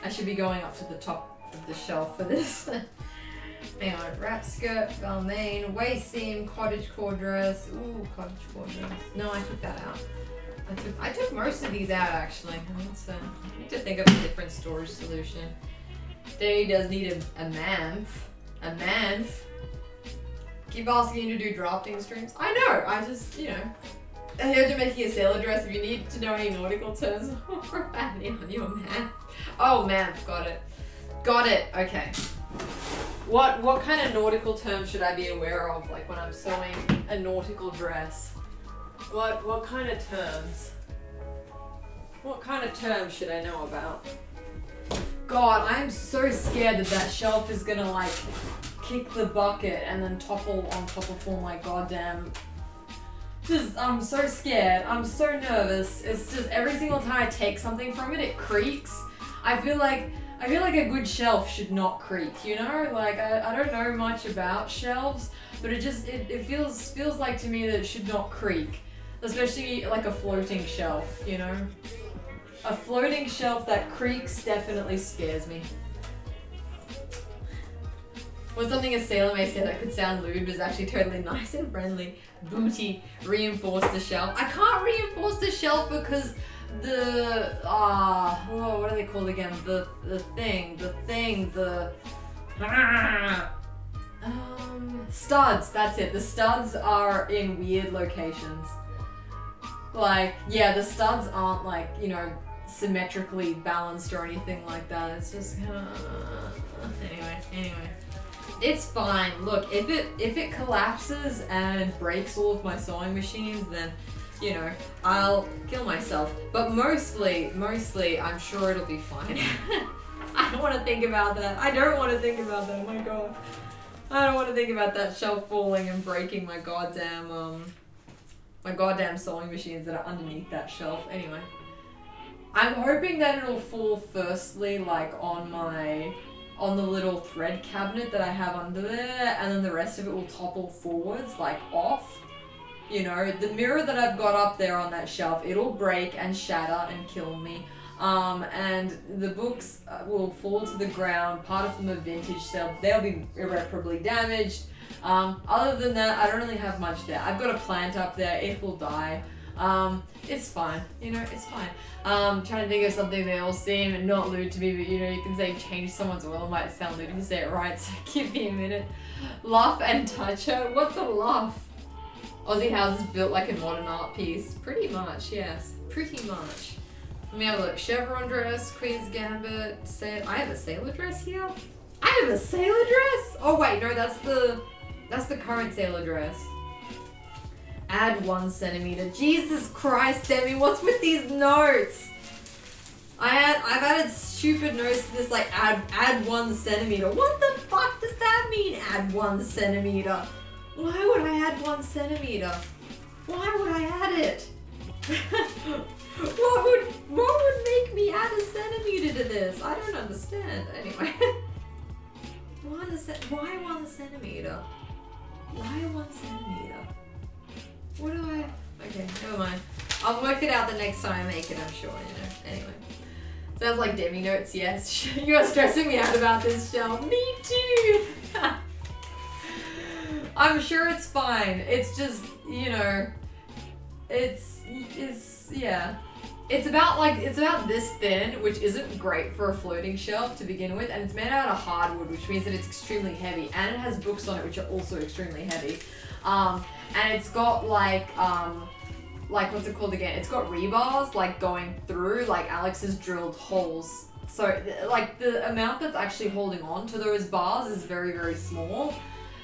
I should be going up to the top of the shelf for this. Hang on, wrap skirt, Balmain, waist seam, cottage core dress. Ooh, cottage core dress. No, I took that out. I took, I took most of these out actually. I need to, think of a different storage solution. Daddy does need a, a manf. A manf. Keep asking you to do drafting streams. I know, I just, you know. I heard you're making a sailor dress. If you need to know any nautical terms on your man. Oh man, got it. Got it, okay. What what kind of nautical terms should I be aware of like when I'm sewing a nautical dress? What what kind of terms? What kind of terms should I know about? God, I'm so scared that that shelf is gonna like kick the bucket and then topple on top of all my goddamn. Just, I'm so scared. I'm so nervous. It's just every single time I take something from it, it creaks. I feel like I feel like a good shelf should not creak. You know, like I, I don't know much about shelves, but it just it, it feels feels like to me that it should not creak, especially like a floating shelf. You know, a floating shelf that creaks definitely scares me. Was something a sailor may say that could sound lewd was actually totally nice and friendly. Booty, reinforce the shelf. I can't reinforce the shelf because the ah uh, oh, what are they called again? The the thing, the thing, the um studs. That's it. The studs are in weird locations. Like yeah, the studs aren't like you know symmetrically balanced or anything like that. It's just kind uh, anyway, anyway. It's fine. Look, if it if it collapses and breaks all of my sewing machines, then you know, I'll kill myself. But mostly, mostly, I'm sure it'll be fine. I don't want to think about that. I don't want to think about that. Oh my god. I don't want to think about that shelf falling and breaking my goddamn, um, my goddamn sewing machines that are underneath that shelf. Anyway. I'm hoping that it'll fall firstly like on my on the little thread cabinet that I have under there, and then the rest of it will topple forwards, like off. You know, the mirror that I've got up there on that shelf, it'll break and shatter and kill me. Um, and the books uh, will fall to the ground. Part of them are vintage, so they'll be irreparably damaged. Um, other than that, I don't really have much there. I've got a plant up there, it will die. Um, it's fine, you know, it's fine. Um, trying to think of something that will seem not lewd to me, but you know, you can say change someone's oil might sound lewd if you say it right, so give me a minute. Laugh and touch her. What's a laugh? Aussie houses built like a modern art piece. Pretty much, yes. Pretty much. Let me have a look. Chevron dress, Queen's Gambit, say I have a sailor dress here? I have a sailor dress? Oh wait, no, that's the that's the current sailor dress. Add one centimeter. Jesus Christ, Demi, what's with these notes? I had, I've added stupid notes to this, like add add one centimeter. What the fuck does that mean? Add one centimeter. Why would I add one centimeter? Why would I add it? what would what would make me add a centimeter to this? I don't understand. Anyway, one why one centimeter? Why one centimeter? What do I? Okay, never mind. I'll work it out the next time I make it, I'm sure, you know. Anyway. Sounds like Demi notes, yes. you are stressing me out about this shell. Me too! I'm sure it's fine. It's just, you know, it's, it's, yeah. It's about like, it's about this thin, which isn't great for a floating shelf to begin with, and it's made out of hardwood, which means that it's extremely heavy, and it has books on it, which are also extremely heavy. Um, and it's got like um like what's it called again? It's got rebars like going through like Alex has drilled holes. So like the amount that's actually holding on to those bars is very very small.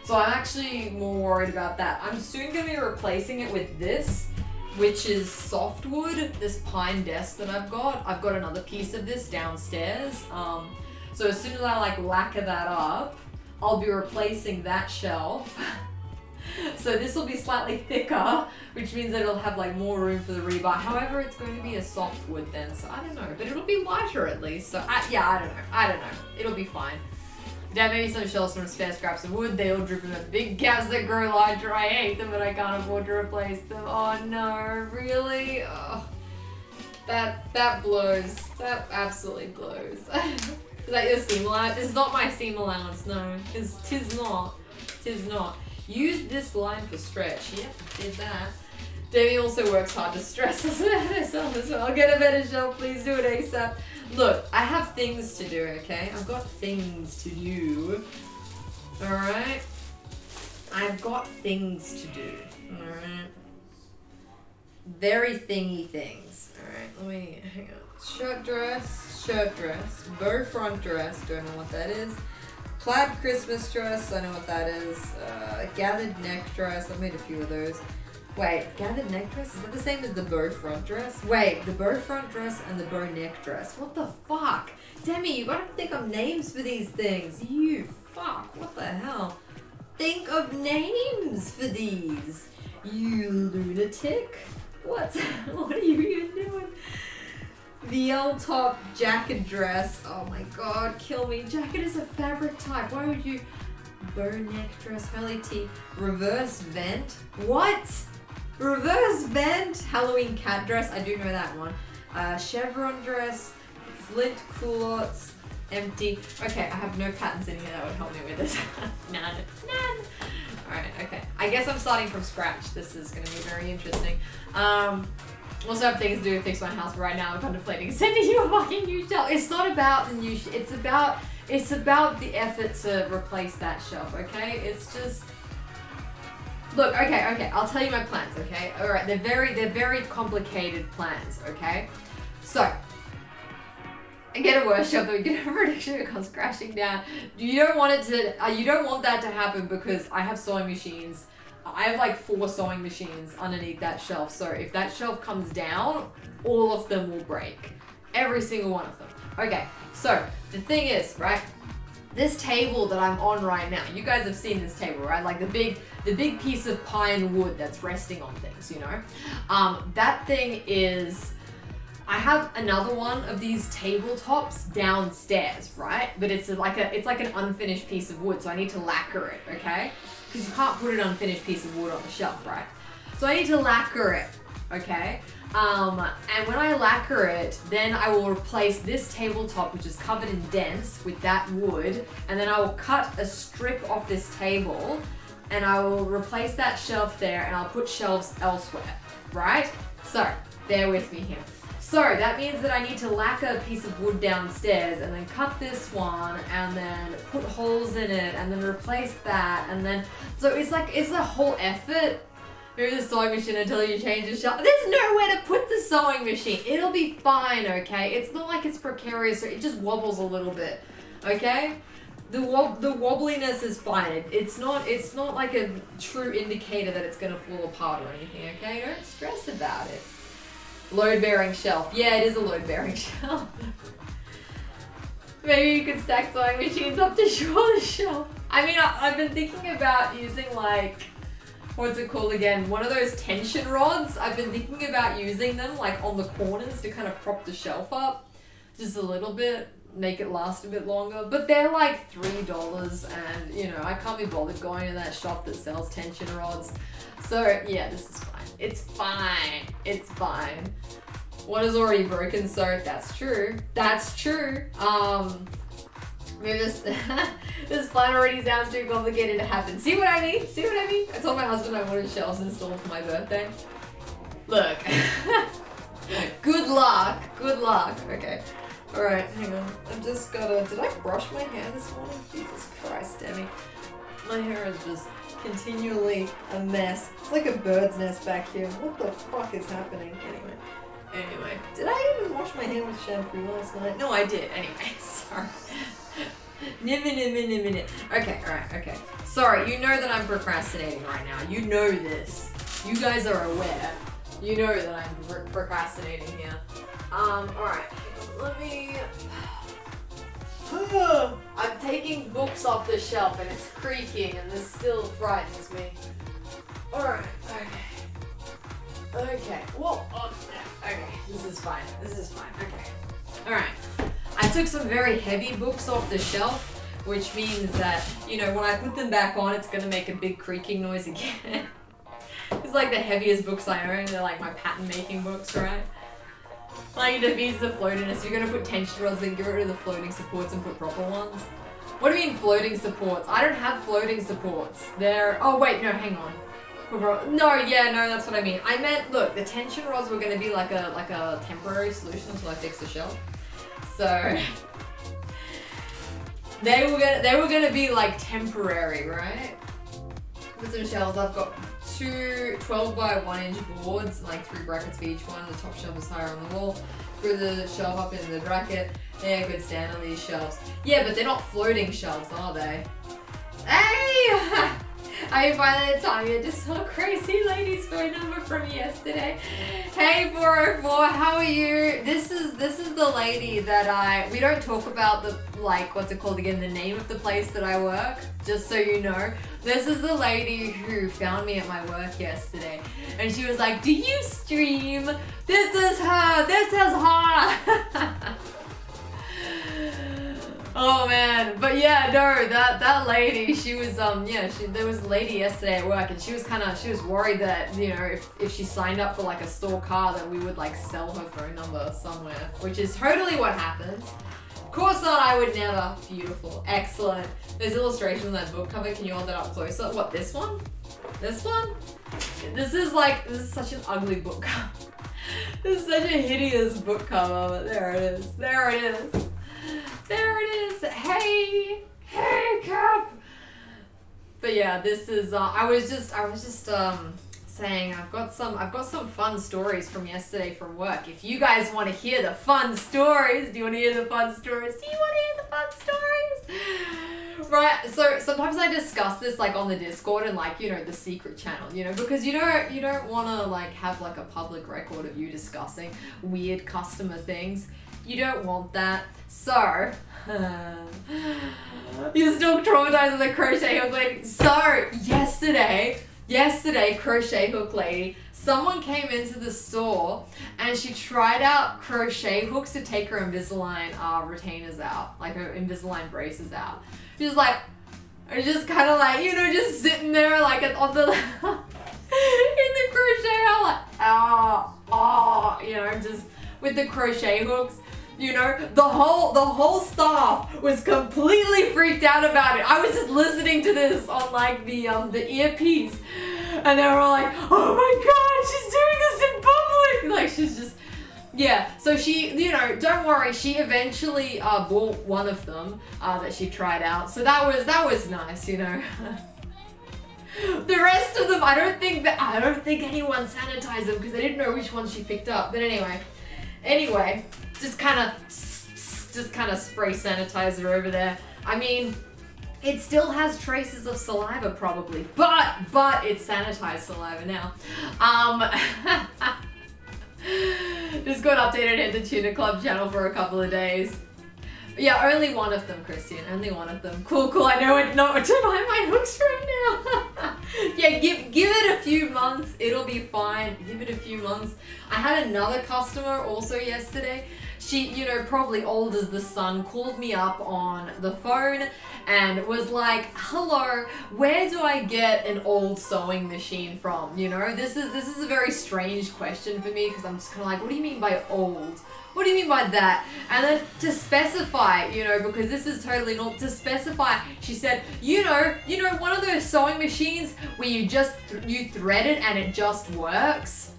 So I'm actually more worried about that. I'm soon to be replacing it with this, which is softwood, this pine desk that I've got. I've got another piece of this downstairs. Um, so as soon as I like lacquer that up, I'll be replacing that shelf so this will be slightly thicker, which means that it'll have like more room for the rebar. However, it's going to be a soft wood then, so I don't know. But it'll be lighter at least. So I, yeah, I don't know. I don't know. It'll be fine. Dad maybe some shells from spare scraps of wood. They all drip in the big gaps that grow larger. I hate them, but I can't afford to replace them. Oh no, really? Oh, that that blows. That absolutely blows. Is that your seam allowance? It's not my seam allowance, no. It's, tis not. Tis not. Use this line for stretch. Yep, did that. Demi also works hard to stress herself as well. Get a better shelf, please do it ASAP. Look, I have things to do, okay? I've got things to do. Alright? I've got things to do. Alright? Very thingy things. Alright, let me hang on. Shirt dress, shirt dress, bow front dress, don't know what that is. Plaid Christmas dress, I know what that is. Uh, gathered neck dress, I've made a few of those. Wait, gathered neck dress? Is that the same as the bow front dress? Wait, the bow front dress and the bow neck dress. What the fuck? Demi, you gotta think of names for these things. You fuck, what the hell? Think of names for these. You lunatic. What? what are you even doing? VL top jacket dress. Oh my god, kill me. Jacquard is a fabric type. Why would you... Bow neck dress, Hurley tee, reverse vent. What? Reverse vent, Halloween cat dress. I do know that one. Uh, chevron dress, flint culottes, empty. Okay, I have no patterns in here that would help me with this. none, none. All right, okay. I guess I'm starting from scratch. This is gonna be very interesting. Um, also have things to do to fix my house, right now I'm contemplating sending you a fucking new shelf. It's not about the new it's about it's about the effort to replace that shelf, okay? It's just Look, okay, okay, I'll tell you my plans, okay? Alright, they're very they're very complicated plans, okay? So I get a workshop we get a prediction it comes crashing down. You don't want it to uh, you don't want that to happen because I have sewing machines I have like four sewing machines underneath that shelf. So if that shelf comes down, all of them will break. Every single one of them. Okay, so the thing is, right? This table that I'm on right now, you guys have seen this table, right? Like the big, the big piece of pine wood that's resting on things, you know? Um, that thing is I have another one of these tabletops downstairs, right? But it's like a it's like an unfinished piece of wood, so I need to lacquer it, okay? Because you can't put an unfinished piece of wood on the shelf, right? So I need to lacquer it, okay? Um, and when I lacquer it, then I will replace this tabletop, which is covered in dents, with that wood, and then I will cut a strip off this table, and I will replace that shelf there, and I'll put shelves elsewhere, right? So, bear with me here. So that means that I need to lacquer a piece of wood downstairs and then cut this one and then put holes in it and then replace that and then so it's like it's a whole effort. Move the sewing machine until you change the shelf. There's nowhere to put the sewing machine. It'll be fine, okay? It's not like it's precarious it just wobbles a little bit, okay? The wob the wobbliness is fine. It, it's not it's not like a true indicator that it's gonna fall apart or anything, okay? Don't stress about it. Load bearing shelf. Yeah, it is a load bearing shelf. Maybe you could stack sewing machines up to shore the shelf. I mean, I, I've been thinking about using like, what's it called again? One of those tension rods. I've been thinking about using them like on the corners to kind of prop the shelf up just a little bit, make it last a bit longer. But they're like $3 and you know, I can't be bothered going to that shop that sells tension rods. So yeah, this is fine. It's fine. It's fine. One is already broken, so that's true. That's true. Um, maybe this this plan already sounds too complicated to happen. See what I mean? See what I mean? I told my husband I wanted shelves installed for my birthday. Look. good luck. Good luck. Okay. Alright, hang on. I've just gotta. Did I brush my hair this morning? Jesus Christ, Demi. My hair is just continually a mess. It's like a bird's nest back here. What the fuck is happening? Anyway. Anyway. Did I even wash my hair with shampoo last night? No, I did. Anyway, sorry. Okay, alright, okay. Sorry, you know that I'm procrastinating right now. You know this. You guys are aware. You know that I'm procrastinating here. Um, alright. Let me... I'm taking books off the shelf and it's creaking and this still frightens me. Alright, okay. Okay, whoa, oh, okay, this is fine, this is fine, okay. Alright, I took some very heavy books off the shelf, which means that, you know, when I put them back on, it's gonna make a big creaking noise again. it's like the heaviest books I own, they're like my pattern making books, right? Like it defeats the floatiness. You're gonna put tension rods and get rid of the floating supports and put proper ones. What do you mean floating supports? I don't have floating supports. They're oh wait, no, hang on. No, yeah, no, that's what I mean. I meant look, the tension rods were gonna be like a like a temporary solution until I fix the shelf. So they were gonna they were gonna be like temporary, right? With some shelves, I've got two 12 by 1 inch boards, like three brackets for each one. The top shelf is higher on the wall. Through the shelf up into the bracket. They're good stand on these shelves. Yeah, but they're not floating shelves, are they? Hey! I finally time you just saw crazy lady's phone number from yesterday. Hey 404, how are you? This is this is the lady that I we don't talk about the like what's it called again, the name of the place that I work, just so you know. This is the lady who found me at my work yesterday. And she was like, Do you stream? This is her, this is her Oh man, but yeah, no, that that lady, she was um yeah, she there was a lady yesterday at work and she was kind of she was worried that you know if if she signed up for like a store car that we would like sell her phone number somewhere, which is totally what happens. Of course not, I would never. Beautiful, excellent. There's illustrations on that book cover. Can you hold that up closer? What this one? This one? This is like this is such an ugly book cover. this is such a hideous book cover, but there it is. There it is. There it is. Hey, hey, Cap. But yeah, this is. Uh, I was just. I was just um saying I've got some. I've got some fun stories from yesterday from work. If you guys want to hear the fun stories, do you want to hear the fun stories? Do you want to hear the fun stories? Right. So sometimes I discuss this like on the Discord and like you know the secret channel. You know because you don't you don't want to like have like a public record of you discussing weird customer things. You don't want that. So, you're still traumatized with the crochet hook lady. So, yesterday, yesterday, crochet hook lady, someone came into the store and she tried out crochet hooks to take her Invisalign uh, retainers out, like her Invisalign braces out. She was like, I just kind of like, you know, just sitting there like on the, in the crochet, I'm like, oh, oh, you know, just with the crochet hooks. You know, the whole the whole staff was completely freaked out about it. I was just listening to this on like the um the earpiece, and they were all like, "Oh my god, she's doing this in public!" Like she's just yeah, so she, you know, don't worry. She eventually uh, bought one of them uh, that she tried out. So that was that was nice, you know. the rest of them, I don't think that I don't think anyone sanitized them because they didn't know which one she picked up. But anyway, anyway, just kind of just kind of spray sanitizer over there. I mean, it still has traces of saliva probably, but but it's sanitized saliva now. Um, just got updated into Tuna Club channel for a couple of days. Yeah, only one of them, Christian. Only one of them. Cool, cool. I know what, not to buy my hooks from now. yeah, give give it a few months. It'll be fine. Give it a few months. I had another customer also yesterday she, you know, probably old as the sun, called me up on the phone and was like, "Hello, where do I get an old sewing machine from?" You know, this is this is a very strange question for me because I'm just kind of like, "What do you mean by old?" What do you mean by that? And then to specify, you know, because this is totally not to specify, she said, you know, you know, one of those sewing machines where you just th you thread it and it just works.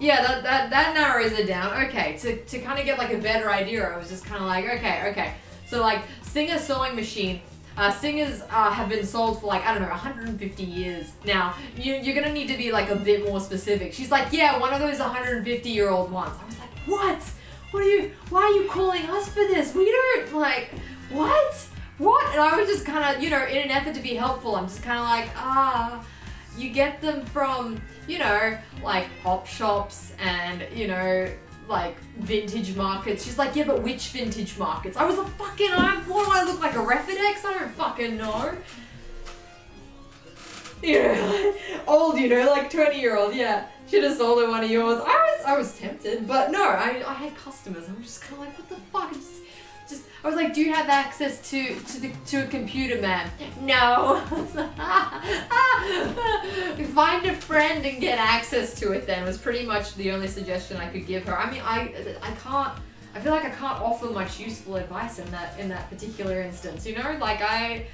Yeah, that, that, that narrows it down. Okay, to, to kind of get like a better idea, I was just kind of like, okay, okay. So like, Singer sewing machine, uh, Singers uh, have been sold for like, I don't know, 150 years. Now, you, you're gonna need to be like a bit more specific. She's like, yeah, one of those 150 year old ones. I was like, what? What are you, why are you calling us for this? We don't, like, what? What? And I was just kind of, you know, in an effort to be helpful, I'm just kind of like, ah, you get them from, you know, like pop shops and, you know, like vintage markets. She's like, yeah, but which vintage markets? I was like, fucking, I, what do I look like, a Refidex? I don't fucking know. Yeah, old, you know, like 20 year old, yeah. Should have sold her one of yours. I was, I was tempted, but no, I, I had customers. I was just kind of like, what the fuck? I was like, do you have access to to the to a computer, man? No. Find a friend and get access to it. Then was pretty much the only suggestion I could give her. I mean, I I can't. I feel like I can't offer much useful advice in that in that particular instance. You know, like I.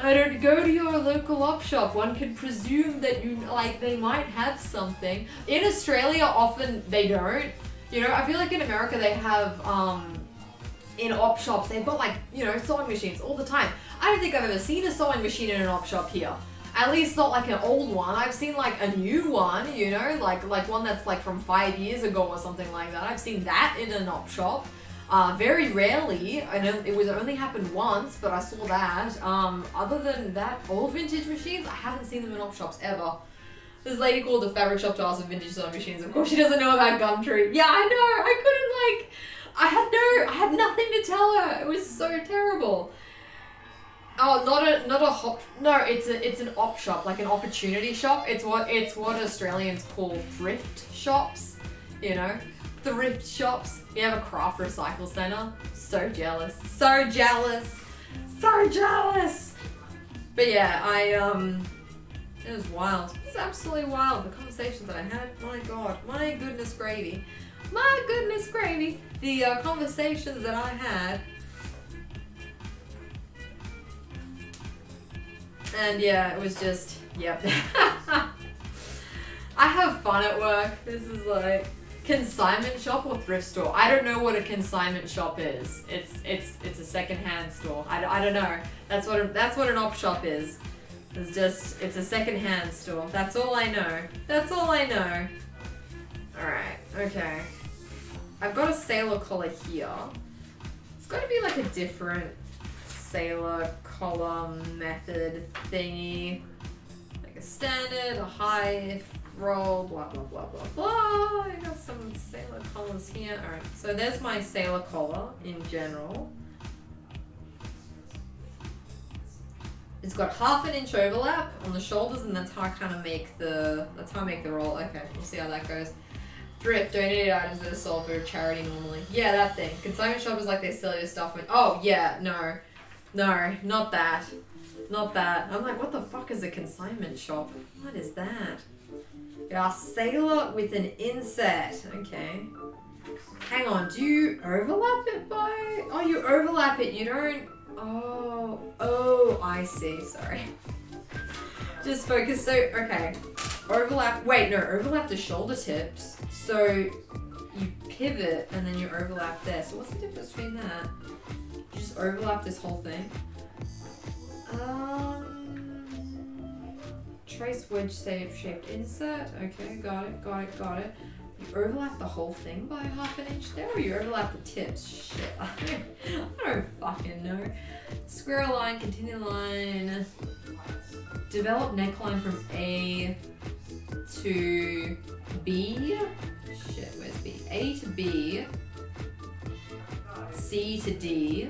I don't go to your local op shop. One could presume that you like they might have something. In Australia, often they don't. You know, I feel like in America they have um, in op shops, they've got like, you know, sewing machines all the time. I don't think I've ever seen a sewing machine in an op shop here. At least not like an old one. I've seen like a new one, you know, like like one that's like from five years ago or something like that. I've seen that in an op shop. Uh, very rarely. I know it was only happened once, but I saw that. Um, other than that, old vintage machines, I haven't seen them in op shops ever. This lady called the fabric shop to ask for vintage sewing machines. Of course, she doesn't know about Gumtree. Yeah, I know. I couldn't like I had no, I had nothing to tell her. It was so terrible. Oh, not a not a hop. No, it's a it's an op shop, like an opportunity shop. It's what it's what Australians call thrift shops. You know, thrift shops. We have a craft recycle center. So jealous. So jealous. So jealous. But yeah, I um, it was wild. It was absolutely wild. The conversations that I had. My God, my goodness gravy. My goodness gravy. The uh, conversations that I had. And yeah, it was just, yep. I have fun at work. This is like consignment shop or thrift store. I don't know what a consignment shop is. It's it's it's a secondhand store. I, I don't know. That's what a, that's what an op shop is. It's just it's a secondhand store. That's all I know. That's all I know. All right. Okay. I've got a sailor collar here. It's got to be like a different sailor collar method thingy. Like a standard, a high roll, blah, blah, blah, blah, blah. I got some sailor collars here. Alright, so there's my sailor collar in general. It's got half an inch overlap on the shoulders, and that's how I kind of make the that's how I make the roll. Okay, we'll see how that goes. Thrift, donated items that are sold for charity normally. Yeah, that thing. Consignment shop is like they sell your stuff when. Oh yeah, no, no, not that, not that. I'm like, what the fuck is a consignment shop? What is that? Yeah, sailor with an inset. Okay. Hang on, do you overlap it by? Oh, you overlap it. You don't. Oh, oh, I see. Sorry. Just focus. So, okay. Overlap. Wait, no, overlap the shoulder tips. So you pivot and then you overlap there. So what's the difference between that? You just overlap this whole thing. Um. Trace wedge shaped insert. Okay, got it, got it, got it. You overlap the whole thing by half an inch there, or you overlap the tips? Shit, I don't, fucking know. Square line, continue line. Develop neckline from A to B. Shit, where's B? A to B. C to D.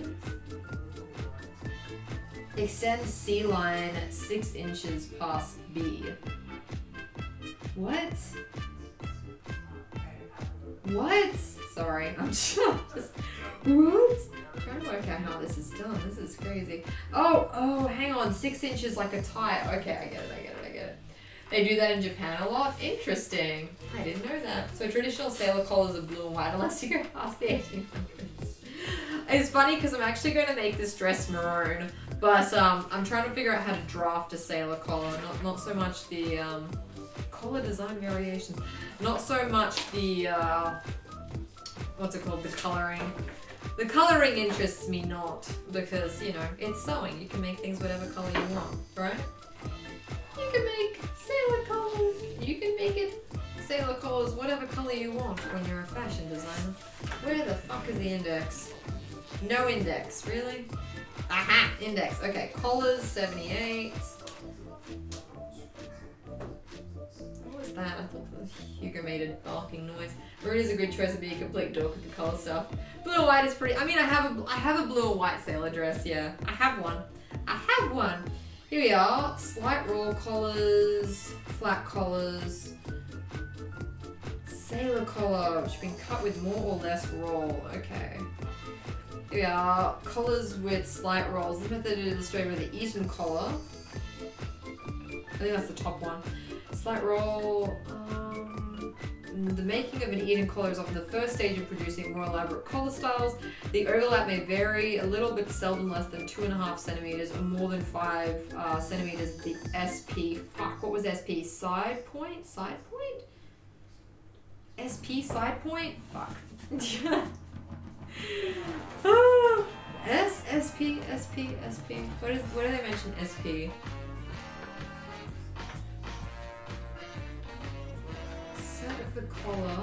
Extend C line six inches past B. What? What? Sorry, I'm just, what? I'm trying to work out how this is done. This is crazy. Oh, oh, hang on. Six inches like a tie. Okay, I get it, I get it, I get it. They do that in Japan a lot. Interesting. I didn't know that. So traditional sailor collars are blue and white unless you go past the 1800s. It's funny because I'm actually going to make this dress maroon, but um, I'm trying to figure out how to draft a sailor collar. Not, not so much the um, collar design variations. Not so much the, uh, what's it called, the colouring. The colouring interests me not because, you know, it's sewing. You can make things whatever colour you want, right? You can make sailor colors. You can make it sailor collars whatever colour you want when you're a fashion designer. Where the fuck is the index? No index, really? Aha! Index. Okay, collars 78. What was that? I thought Hugo made a barking noise. Maroon is a good choice to be a complete dork with the color stuff. Blue and white is pretty. I mean, I have a I have a blue and white sailor dress. Yeah, I have one. I have one. Here we are. Slight roll collars, flat collars, sailor collar, which has been cut with more or less roll. Okay. Here we are. Collars with slight rolls. This method is illustrated with the Eton collar. I think that's the top one. Slight roll. Um, the making of an Eton collar is often the first stage of producing more elaborate collar styles. The overlap may vary a little bit, seldom less than two and a half centimeters or more than five uh, centimeters. The SP, fuck, what was SP? Side point? Side point? SP side point? Fuck. ah, S, SP, SP, SP. What is, what do they mention SP? The collar.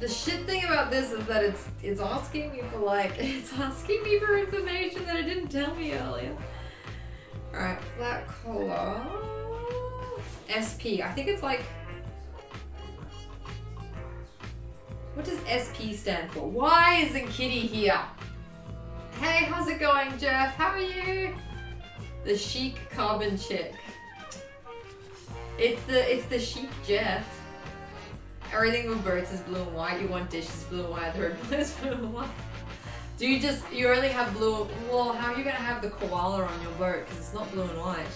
The shit thing about this is that it's it's asking me for like it's asking me for information that it didn't tell me earlier. Alright, flat collar. SP. I think it's like What does SP stand for? Why isn't Kitty here? Hey, how's it going, Jeff? How are you? The chic carbon chick. It's the it's the chic Jeff. Everything with birds is blue and white. You want dishes blue and white. The red is blue and white. Do you just you only have blue? Well, how are you gonna have the koala on your boat? Because it's not blue and white.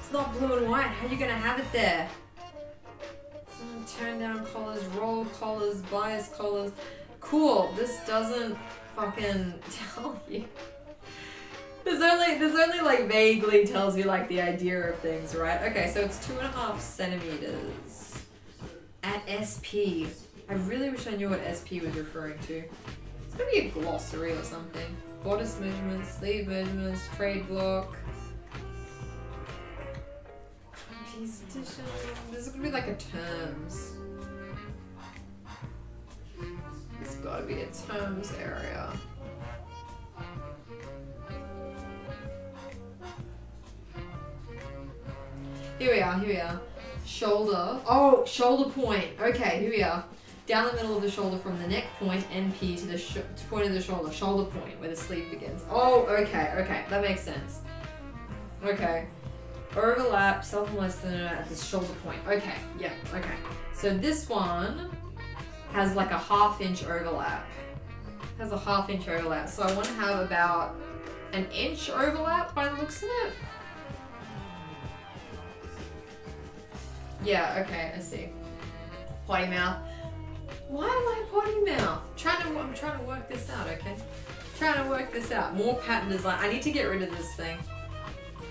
It's not blue and white. How are you gonna have it there? Mm, turn down collars, roll collars, bias collars. Cool, this doesn't fucking tell you. This only, this only like vaguely tells you like the idea of things, right? Okay, so it's two and a half centimeters at SP. I really wish I knew what SP was referring to. It's gonna be a glossary or something. Bodice measurements, sleeve measurements, trade block. Piece. This is gonna be like a terms. It's gotta be a terms area. Here we are, here we are. Shoulder. Oh, shoulder point. Okay, here we are. Down the middle of the shoulder from the neck point NP to the to point of the shoulder, shoulder point where the sleeve begins. Oh, okay, okay, that makes sense. Okay. Overlap, something less than at the shoulder point. Okay, yeah, okay. So this one has like a half inch overlap. Has a half inch overlap. So I want to have about an inch overlap by the looks of it. Yeah, okay, I see. Potty mouth. Why am I potty mouth? Trying to, I'm trying to work this out, okay? Trying to work this out. More pattern design. I need to get rid of this thing.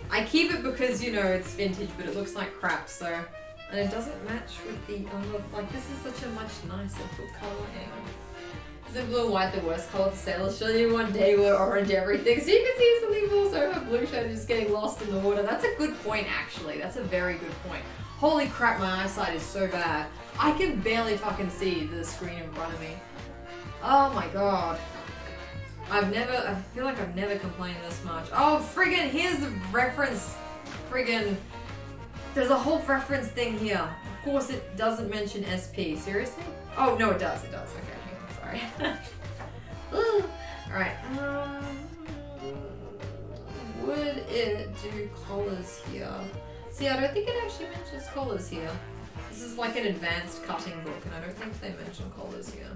I keep it because, you know, it's vintage, but it looks like crap, so... And it doesn't match with the other, like, this is such a much nicer book color. Anyway. Isn't blue and white the worst color for sailors? Show you one day wear orange everything. So you can see something falls over blue shirt just getting lost in the water. That's a good point, actually. That's a very good point. Holy crap, my eyesight is so bad. I can barely fucking see the screen in front of me. Oh my god. I've never, I feel like I've never complained this much. Oh, friggin', here's the reference. Friggin', there's a whole reference thing here. Of course it doesn't mention SP. Seriously? Oh, no, it does. It does. Okay, sorry. Alright. Um, would it do collars here? See, I don't think it actually mentions collars here. This is like an advanced cutting book, and I don't think they mention collars here.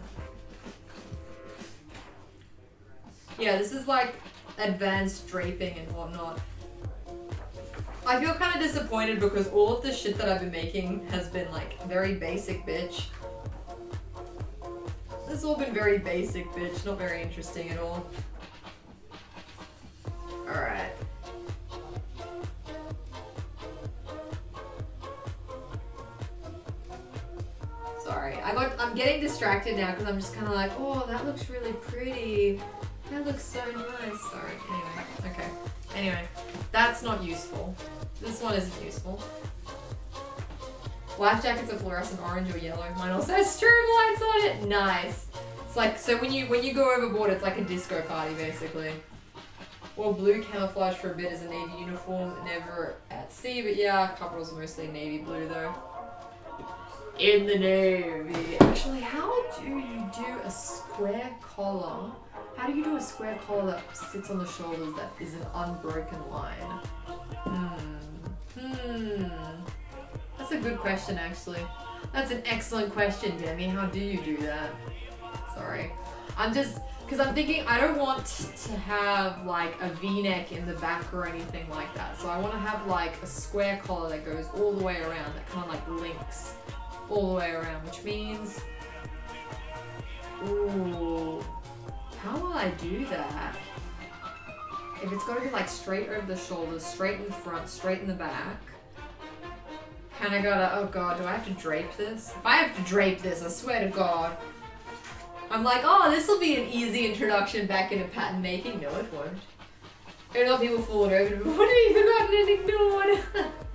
Yeah, this is like advanced draping and whatnot. I feel kind of disappointed because all of the shit that I've been making has been like very basic bitch. It's all been very basic bitch, not very interesting at all. Alright. Sorry, I got, I'm getting distracted now because I'm just kind of like, oh, that looks really pretty. That looks so nice. Sorry, anyway, okay. Anyway, that's not useful. This one isn't useful. Life jackets are fluorescent orange or yellow. Mine also has strobe lights on it. Nice. It's like so when you when you go overboard, it's like a disco party basically. Well, blue camouflage for a bit as a navy uniform, never at sea, but yeah, Capital's mostly navy blue though. In the navy. Actually, how do you do a square collar? How do you do a square collar that sits on the shoulders that is an unbroken line? Hmm. Hmm. That's a good question, actually. That's an excellent question, Demi. How do you do that? Sorry. I'm just, because I'm thinking I don't want to have like a v-neck in the back or anything like that. So I want to have like a square collar that goes all the way around, that kind of like links all the way around, which means, ooh, how will I do that? If it's got to be like straight over the shoulders, straight in the front, straight in the back, kind of gotta, oh god, do I have to drape this? If I have to drape this, I swear to god. I'm like, oh, this will be an easy introduction back into pattern making. No, it won't. I know people fall over, what have you forgotten and ignored?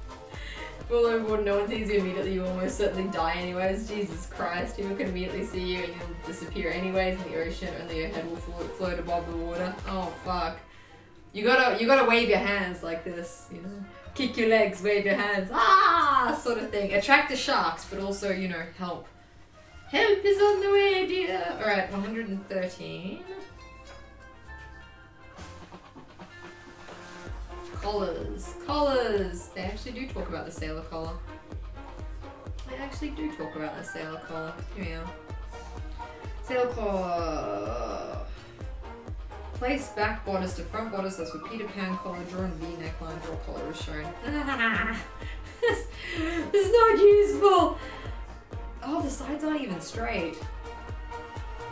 fall overboard, no one sees you immediately, you almost certainly die anyways. Jesus Christ, people can immediately see you and you'll disappear anyways in the ocean, only your head will float, float above the water. Oh, fuck. You gotta, you gotta wave your hands like this, you know? Kick your legs, wave your hands, ah, sort of thing. Attract the sharks, but also, you know, help. Help is on the way, dear. Alright, 113. Collars. Collars. They actually do talk about the sailor collar. They actually do talk about the sailor collar. Here we are. Sailor collar. Place back bodice to front bodice as with Peter Pan collar, draw in V neckline, draw collar is shown. this, this is not useful! Oh, the sides aren't even straight.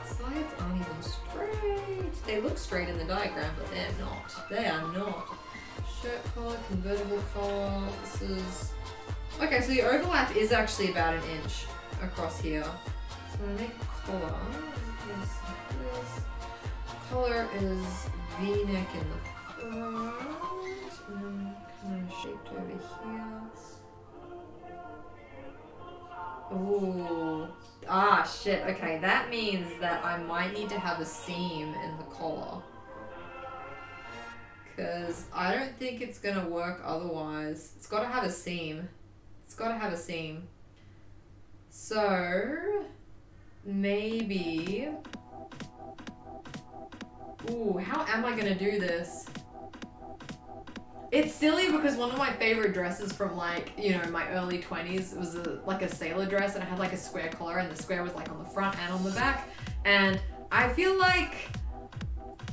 Sides aren't even straight. They look straight in the diagram, but they're not. They are not. Shirt collar, convertible collar. This is... Okay, so the overlap is actually about an inch across here. So I'm gonna make collar. This, this. Collar is V-neck in the front. And then kind of shaped over here. Ooh. Ah, shit. Okay, that means that I might need to have a seam in the collar. Because I don't think it's going to work otherwise. It's got to have a seam. It's got to have a seam. So... maybe. Ooh, how am I gonna do this? It's silly because one of my favorite dresses from like, you know, my early 20s was a, like a sailor dress and it had like a square collar and the square was like on the front and on the back. And I feel like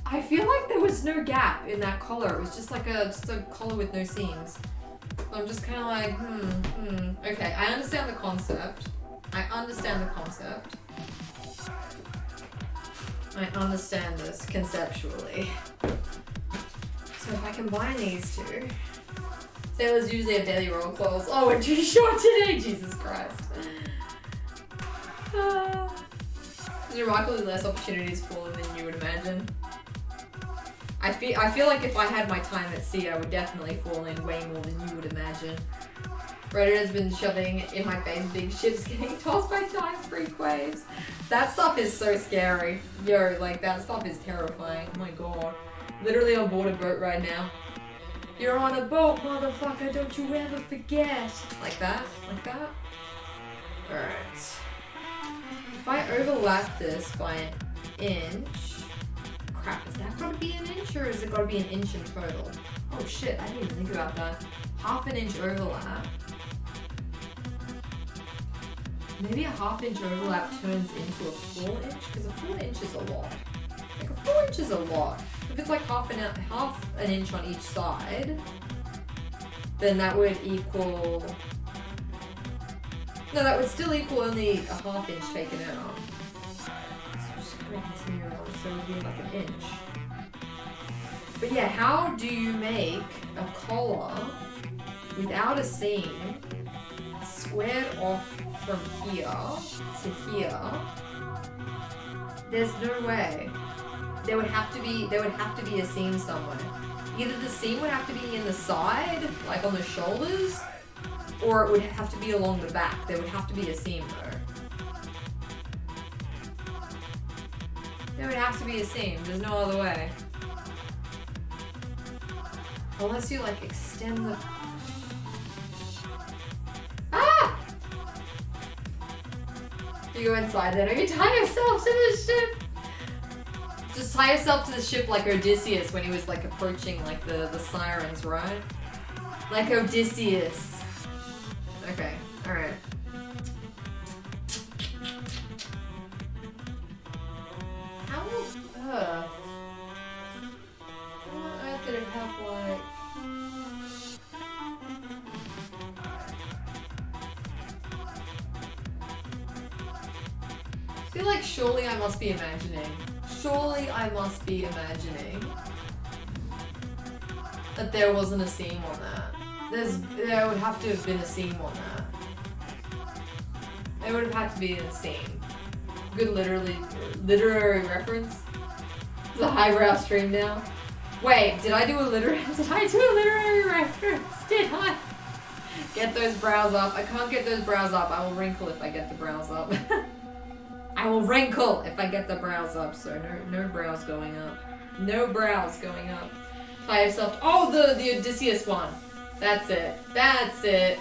I feel like there was no gap in that collar. It was just like a just a collar with no seams. So I'm just kind of like, hmm, hmm. Okay, I understand the concept. I understand the concept. I understand this conceptually. So if I combine these two, sailors usually have daily roll clothes. Oh, we're too short today, Jesus Christ. Uh, there's remarkably less opportunities for them than you would imagine. I feel I feel like if I had my time at sea, I would definitely fall in way more than you would imagine. Reddit has been shoving in my face big ships getting tossed by giant freak waves. That stuff is so scary. Yo, like that stuff is terrifying. Oh my god. Literally on board a boat right now. You're on a boat, motherfucker, don't you ever forget. Like that? Like that? Alright. If I overlap this by an inch, crap, is that gotta be an inch or is it gotta be an inch in total? Oh shit, I didn't even think about that. Half an inch overlap. Maybe a half inch overlap turns into a full inch? Because a full inch is a lot. Like a full inch is a lot. If it's like half an, half an inch on each side, then that would equal... No, that would still equal only a half inch taken out. Like an inch. But yeah, how do you make a collar without a seam squared off from here to here? There's no way. There would have to be there would have to be a seam somewhere. Either the seam would have to be in the side, like on the shoulders, or it would have to be along the back. There would have to be a seam though. There would have to be a seam. There's no other way. Unless you like extend the... Ah! You go inside then, or you tie yourself to the ship! Just tie yourself to the ship like Odysseus when he was like approaching like the, the sirens, right? Like Odysseus. Okay, alright. It. I feel like surely I must be imagining. Surely I must be imagining that there wasn't a seam on that. There's, there would have to have been a seam on that. There would have had to be a seam. Good literally, literary reference. It's a highbrow stream now. Wait, did I do a literary, did I do a literary reference? Did I? Get those brows up. I can't get those brows up. I will wrinkle if I get the brows up. I will wrinkle if I get the brows up, so no, no brows going up. No brows going up. Tie yourself. Oh, the the Odysseus one. That's it. That's it.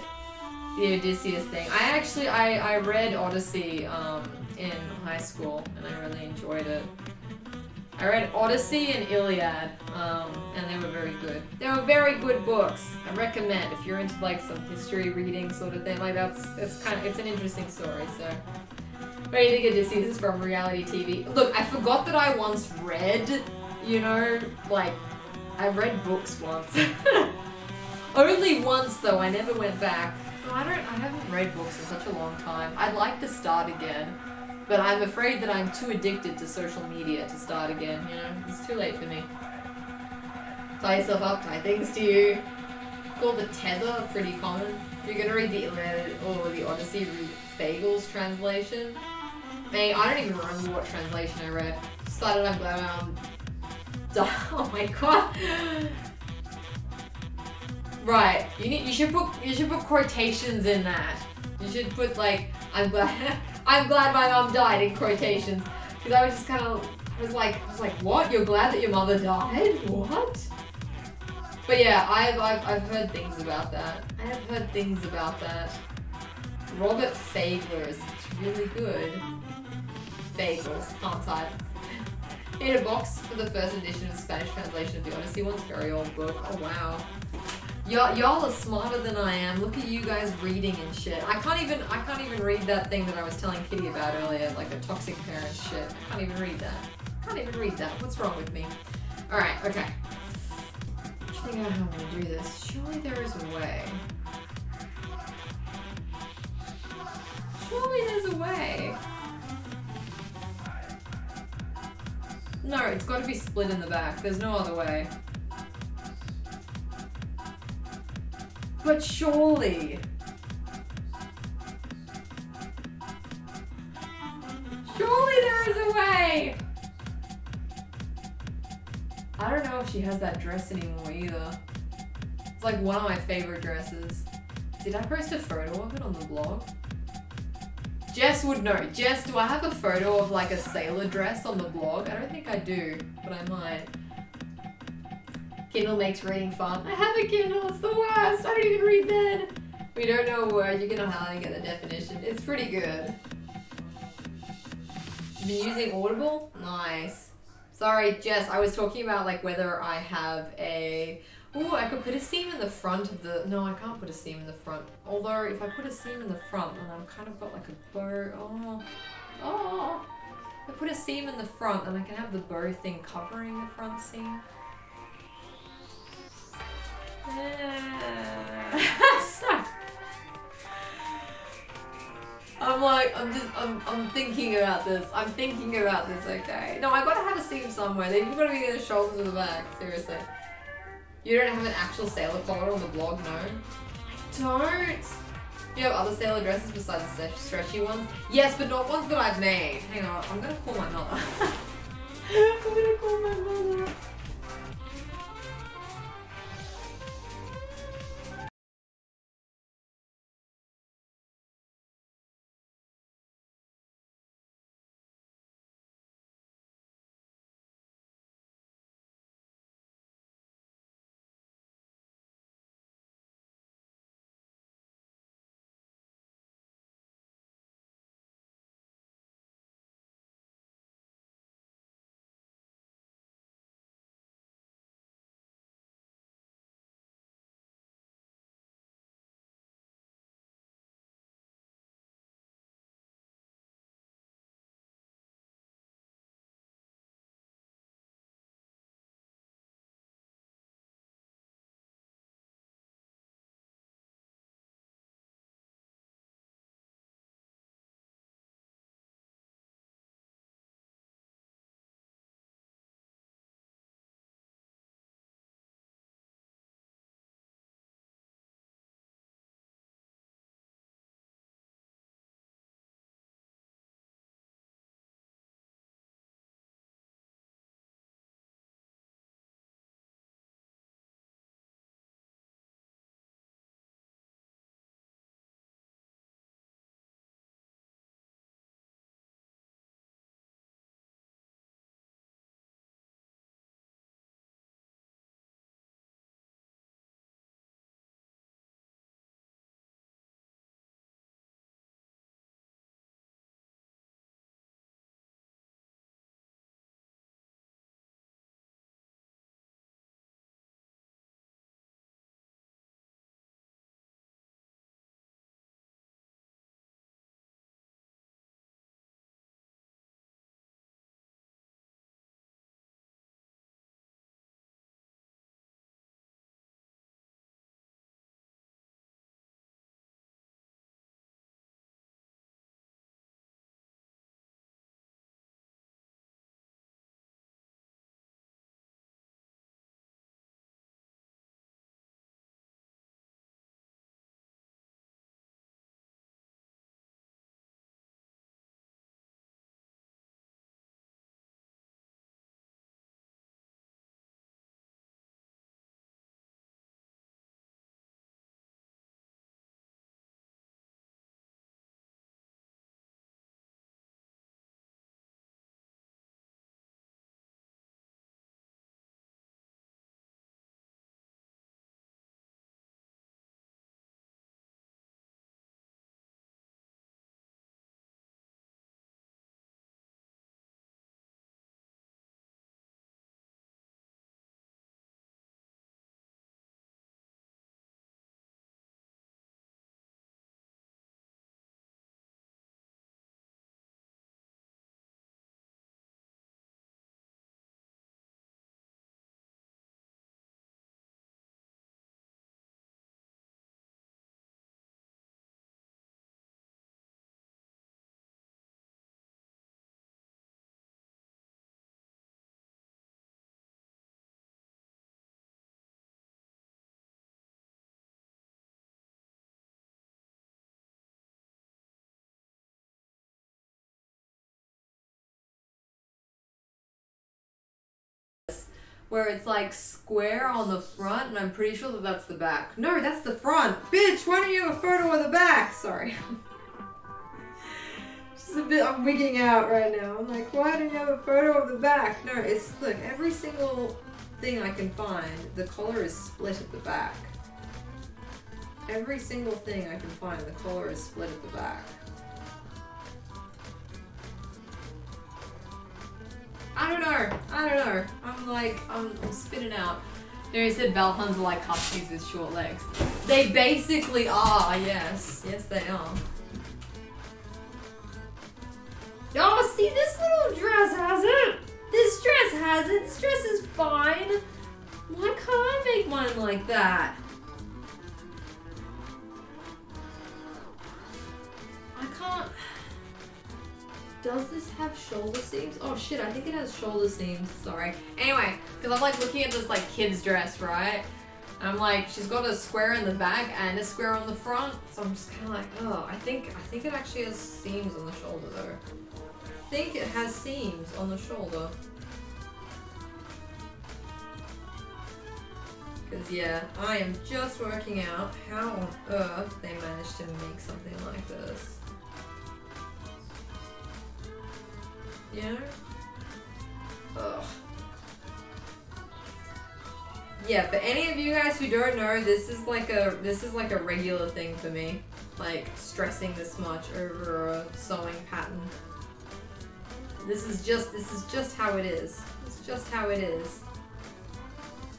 The Odysseus thing. I actually I I read Odyssey um in high school and I really enjoyed it. I read Odyssey and Iliad, um, and they were very good. They were very good books. I recommend if you're into like some history reading sort of thing. Like that's it's kind of it's an interesting story. So. Do you think Odysseus from reality TV? Look, I forgot that I once read, you know, like, I read books once. Only once though, I never went back. I don't, I haven't read books in such a long time. I'd like to start again, but I'm afraid that I'm too addicted to social media to start again, you know? It's too late for me. Tie yourself up, tie things to you. Call the tether, pretty common. You're gonna read the Iliad or the Odyssey, read Fagel's translation. Mate, I don't even remember what translation I read. Started, I'm glad I'm Oh my god. Right, you need you should put you should put quotations in that. You should put like I'm glad I'm glad my mom died in quotations because I was just kind of was like I was like what you're glad that your mother died what? But yeah, I've, I've I've heard things about that. I have heard things about that. Robert Fagler is really good. bagels, can't type. In a box for the first edition of Spanish translation of the Odyssey one's very old book. Oh wow. Y'all, y'all are smarter than I am. Look at you guys reading and shit. I can't even I can't even read that thing that I was telling Kitty about earlier, like the toxic parent shit. I can't even read that. I can't even read that. What's wrong with me? Alright, okay. Trying out how I'm gonna do this. Surely there is a way. Surely there's a way. No, it's got to be split in the back. There's no other way. But surely. Surely there is a way. I don't know if she has that dress anymore either. It's like one of my favorite dresses. Did I post a photo of it on the blog? Jess would know. Jess, do I have a photo of like a sailor dress on the blog? I don't think I do, but I might. Kindle makes reading fun. I have a Kindle, it's the worst. I don't even read then. We don't know a word, you can hardly get the definition. It's pretty good. Been using Audible? Nice. Sorry, Jess, I was talking about like whether I have a Oh, I could put a seam in the front of the. No, I can't put a seam in the front. Although, if I put a seam in the front, then I've kind of got like a bow. Oh, oh. oh. I put a seam in the front, then I can have the bow thing covering the front seam. I'm like, I'm just, I'm, I'm thinking about this. I'm thinking about this, okay? No, I gotta have a seam somewhere. They've gotta be in the shoulders or the back, seriously. You don't have an actual sailor collar on the blog, no? I don't. Do you have other sailor dresses besides the stretchy ones? Yes, but not ones that I've made. Hang on, I'm gonna call my mother. I'm gonna call my mother. Where it's like square on the front, and I'm pretty sure that that's the back. No, that's the front. Bitch, why don't you have a photo of the back? Sorry. Just a bit, I'm wigging out right now. I'm like, why don't you have a photo of the back? No, it's, look, every single thing I can find, the collar is split at the back. Every single thing I can find, the collar is split at the back. I don't know. I don't know. I'm like, I'm, I'm spitting out. There he said Vallhunds are like huskies with short legs. They basically are, yes. Yes, they are. Oh, see, this little dress has it. This dress has it. This dress is fine. Why can't I make mine like that? I can't. Does this have shoulder seams? Oh shit, I think it has shoulder seams. Sorry. Anyway, because I'm like looking at this like kid's dress, right? I'm like, she's got a square in the back and a square on the front. So I'm just kind of like, oh, I think I think it actually has seams on the shoulder though. I think it has seams on the shoulder. Because, yeah, I am just working out how on earth they managed to make something like this. Know? Ugh. Yeah, but any of you guys who don't know, this is like a this is like a regular thing for me. Like stressing this much over a sewing pattern. This is just this is just how it is. It's just how it is.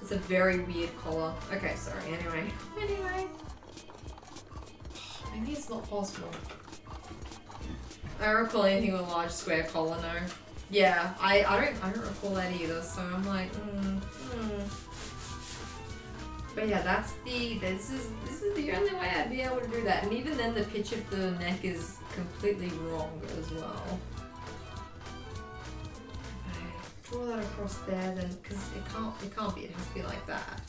It's a very weird collar. Okay, sorry, anyway. Anyway. Maybe it's not possible. I don't recall anything with a large square collar, no. Yeah, I, I don't I don't recall that either, so I'm like, mm, mm. But yeah, that's the this is this is the only way I'd be able to do that. And even then the pitch of the neck is completely wrong as well. Okay, draw that across there then because it can't it can't be, it has to be like that.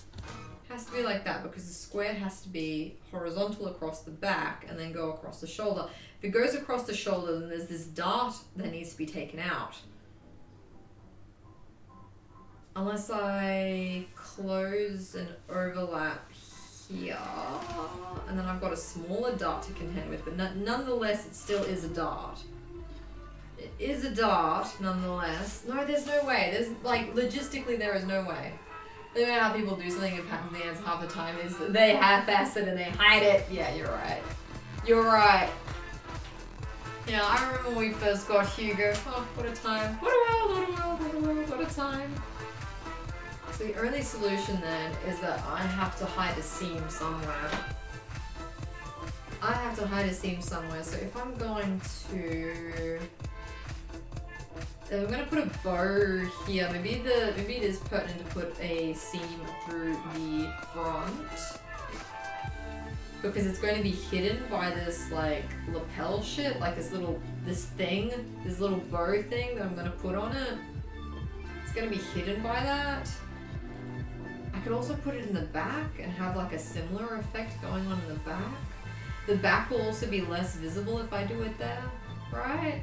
Has to be like that because the square has to be horizontal across the back and then go across the shoulder. If it goes across the shoulder then there's this dart that needs to be taken out. Unless I close and overlap here, and then I've got a smaller dart to contend with, but nonetheless, it still is a dart. It is a dart, nonetheless. No, there's no way. There's, like, logistically, there is no way. The way how people do something in pattern dance half the time is they half-ass it and they hide it. Yeah, you're right. You're right. Yeah, I remember when we first got Hugo. Oh, what a time. What a world, what a world, what a world, what a time. So the only solution then is that I have to hide a seam somewhere. I have to hide a seam somewhere. So if I'm going to... I'm gonna put a bow here, maybe the maybe it is pertinent to put a seam through the front. Because it's going to be hidden by this like lapel shit, like this little this thing, this little bow thing that I'm gonna put on it. It's gonna be hidden by that. I could also put it in the back and have like a similar effect going on in the back. The back will also be less visible if I do it there, right?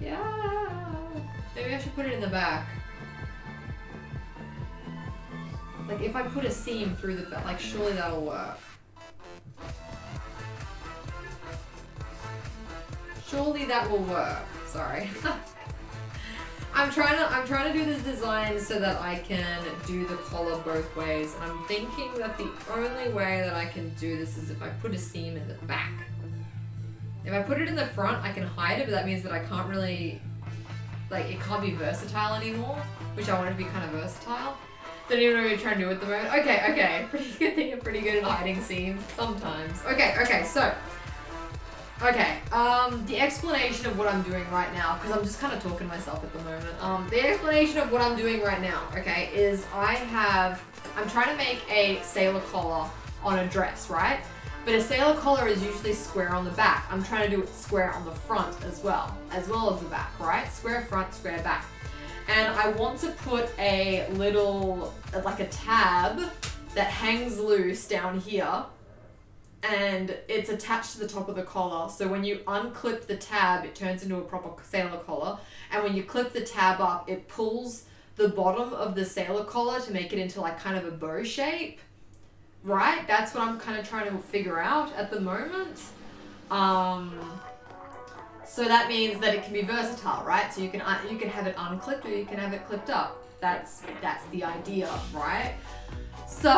Yeah. Maybe I should put it in the back. Like if I put a seam through the back, like surely that'll work. Surely that will work. Sorry. I'm trying to I'm trying to do this design so that I can do the collar both ways. And I'm thinking that the only way that I can do this is if I put a seam in the back. If I put it in the front, I can hide it, but that means that I can't really, like, it can't be versatile anymore, which I want it to be kind of versatile. Don't even know what you're trying to do at the moment. Okay, okay, pretty good thing I'm pretty good at hiding seams sometimes. Okay, okay, so Okay, um, the explanation of what I'm doing right now, because I'm just kind of talking to myself at the moment. Um, the explanation of what I'm doing right now, okay, is I have, I'm trying to make a sailor collar on a dress, right? But a sailor collar is usually square on the back. I'm trying to do it square on the front as well, as well as the back, right? Square front, square back. And I want to put a little, like a tab that hangs loose down here and it's attached to the top of the collar. So when you unclip the tab, it turns into a proper sailor collar. And when you clip the tab up, it pulls the bottom of the sailor collar to make it into like kind of a bow shape. Right? That's what I'm kind of trying to figure out at the moment. Um, so that means that it can be versatile, right? So you can uh, you can have it unclipped or you can have it clipped up. That's that's the idea, right? So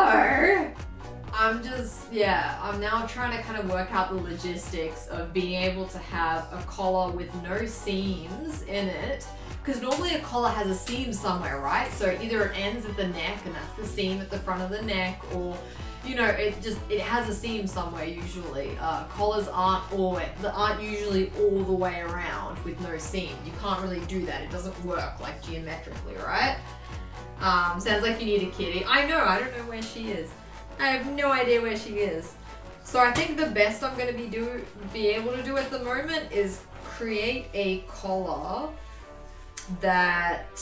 I'm just yeah, I'm now trying to kind of work out the logistics of being able to have a collar with no seams in it. Because normally a collar has a seam somewhere, right? So either it ends at the neck and that's the seam at the front of the neck, or you know, it just it has a seam somewhere usually. Uh, collars aren't always aren't usually all the way around with no seam. You can't really do that. It doesn't work like geometrically, right? Um, sounds like you need a kitty. I know. I don't know where she is. I have no idea where she is. So I think the best I'm going to be do be able to do at the moment is create a collar that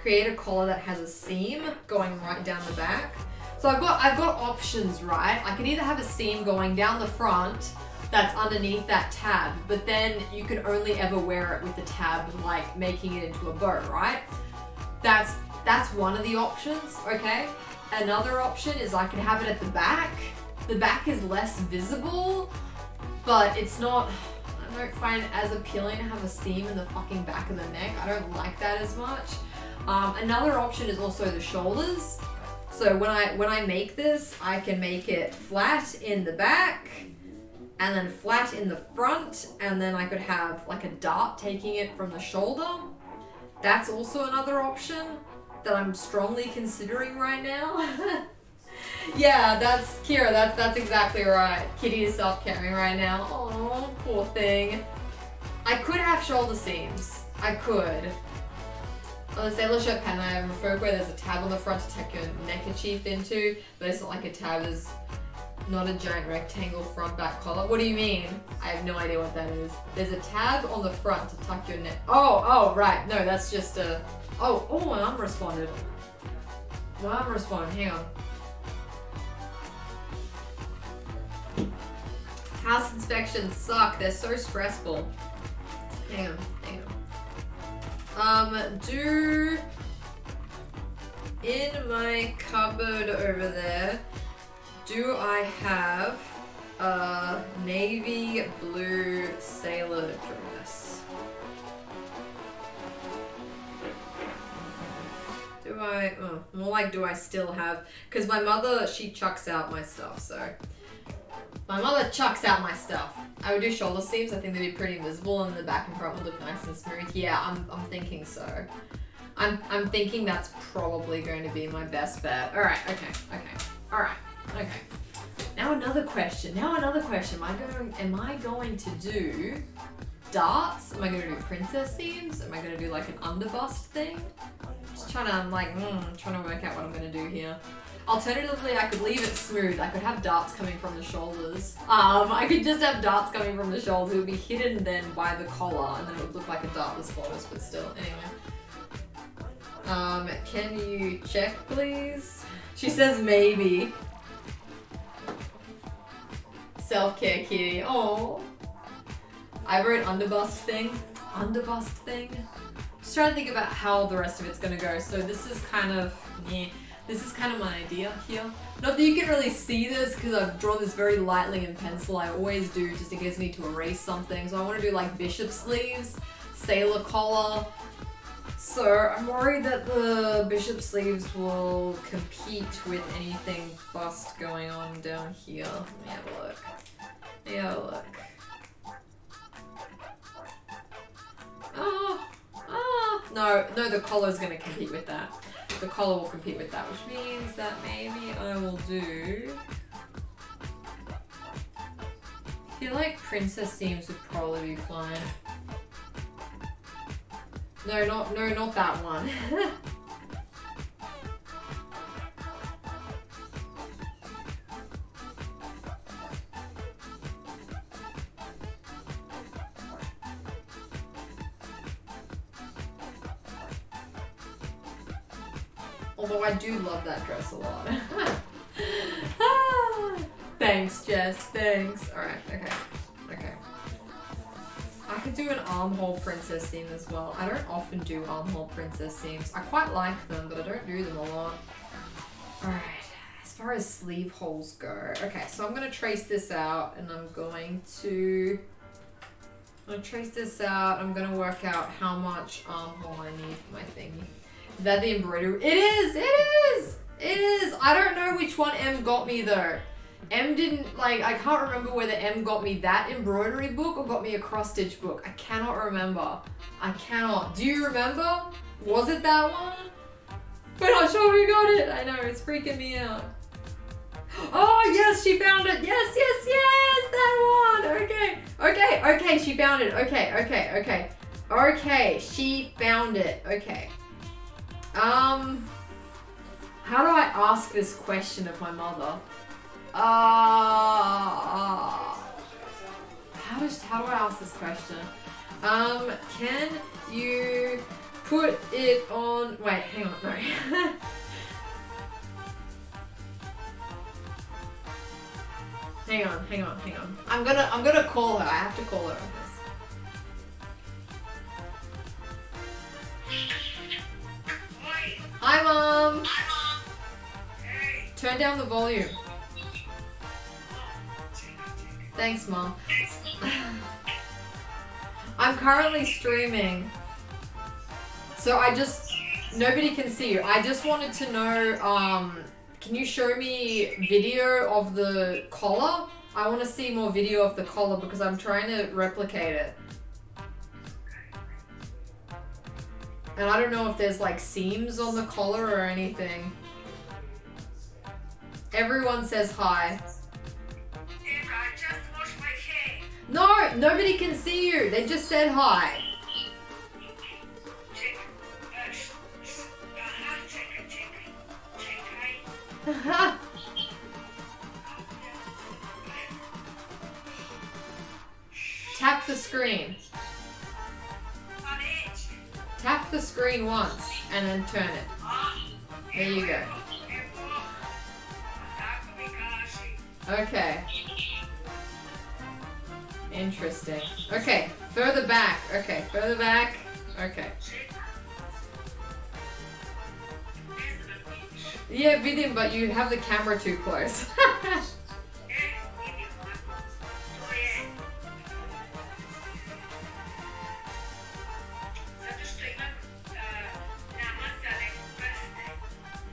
create a collar that has a seam going right down the back so I've got I've got options, right? I can either have a seam going down the front that's underneath that tab, but then you can only ever wear it with the tab like making it into a bow, right? That's that's one of the options, okay? Another option is I can have it at the back. The back is less visible, but it's not I don't find it as appealing to have a seam in the fucking back of the neck. I don't like that as much. Um, another option is also the shoulders. So when I when I make this, I can make it flat in the back and then flat in the front and then I could have like a dart taking it from the shoulder. That's also another option that I'm strongly considering right now. yeah, that's Kira, that's that's exactly right. Kitty is self-caring right now. Oh, poor thing. I could have shoulder seams. I could. On the sailor shirt pattern, I have a fur where there's a tab on the front to tuck your neckerchief into, but it's not like a tab, there's not a giant rectangle front back collar. What do you mean? I have no idea what that is. There's a tab on the front to tuck your neck. Oh, oh, right. No, that's just a, oh, oh, my arm responded. My arm responded, hang on. House inspections suck, they're so stressful. Hang on, hang on. Um, do in my cupboard over there, do I have a navy blue sailor dress? Do I, oh, more like do I still have, because my mother, she chucks out my stuff, so. My mother chucks out my stuff. I would do shoulder seams. I think they'd be pretty invisible and the back and front would look nice and smooth. Yeah, I'm, I'm thinking so. I'm, I'm thinking that's probably going to be my best bet. All right, okay, okay. All right, okay. Now another question. Now another question. Am I going, am I going to do darts? Am I going to do princess seams? Am I going to do like an underbust thing? Just trying to, I'm like, mm, trying to work out what I'm going to do here. Alternatively, I could leave it smooth. I could have darts coming from the shoulders. Um, I could just have darts coming from the shoulders. It would be hidden then by the collar, and then it would look like a dartless bodice, but still, anyway. Um, can you check, please? She says maybe. Self-care kitty. Oh. I wrote underbust thing. Underbust thing. Just trying to think about how the rest of it's gonna go. So this is kind of, yeah. This is kind of my idea here. Not that you can really see this because I've drawn this very lightly in pencil. I always do just in case I need to erase something. So I want to do like bishop sleeves, sailor collar. So I'm worried that the bishop sleeves will compete with anything bust going on down here. Let me have a look. A look. Oh, oh. No, no, the collar is going to compete with that the collar will compete with that, which means that maybe I will do... I feel like Princess seams would probably be fine. No, not, no, not that one. well. I don't often do armhole princess seams. I quite like them, but I don't do them a lot. Alright, as far as sleeve holes go. Okay, so I'm gonna trace this out and I'm going to I'm gonna trace this out. I'm gonna work out how much armhole I need for my thingy. Is that the embroidery? It is! It is! It is! I don't know which one M got me though. M didn't, like, I can't remember whether M got me that embroidery book or got me a cross stitch book. I cannot remember. I cannot. Do you remember? Was it that one? We're not sure who got it. I know, it's freaking me out. Oh, yes, she found it. Yes, yes, yes, that one. Okay, okay, okay, she found it. Okay, okay, okay. Okay, she found it. Okay. Um, how do I ask this question of my mother? Uh, how, is, how do I ask this question? Um, can you put it on, wait, hang on, no. hang on, hang on, hang on. I'm gonna, I'm gonna call her. I have to call her on this. Hi, Mom. Hi, Mom. Hey. Turn down the volume. Thanks, Mom. I'm currently streaming. So I just, nobody can see you. I just wanted to know, um, can you show me video of the collar? I want to see more video of the collar because I'm trying to replicate it. And I don't know if there's like seams on the collar or anything. Everyone says hi. No, nobody can see you. They just said hi. Tap the screen. Tap the screen once and then turn it. There you go. Okay. Interesting. Okay, further back. Okay, further back. Okay. Yeah, vidim, but you have the camera too close.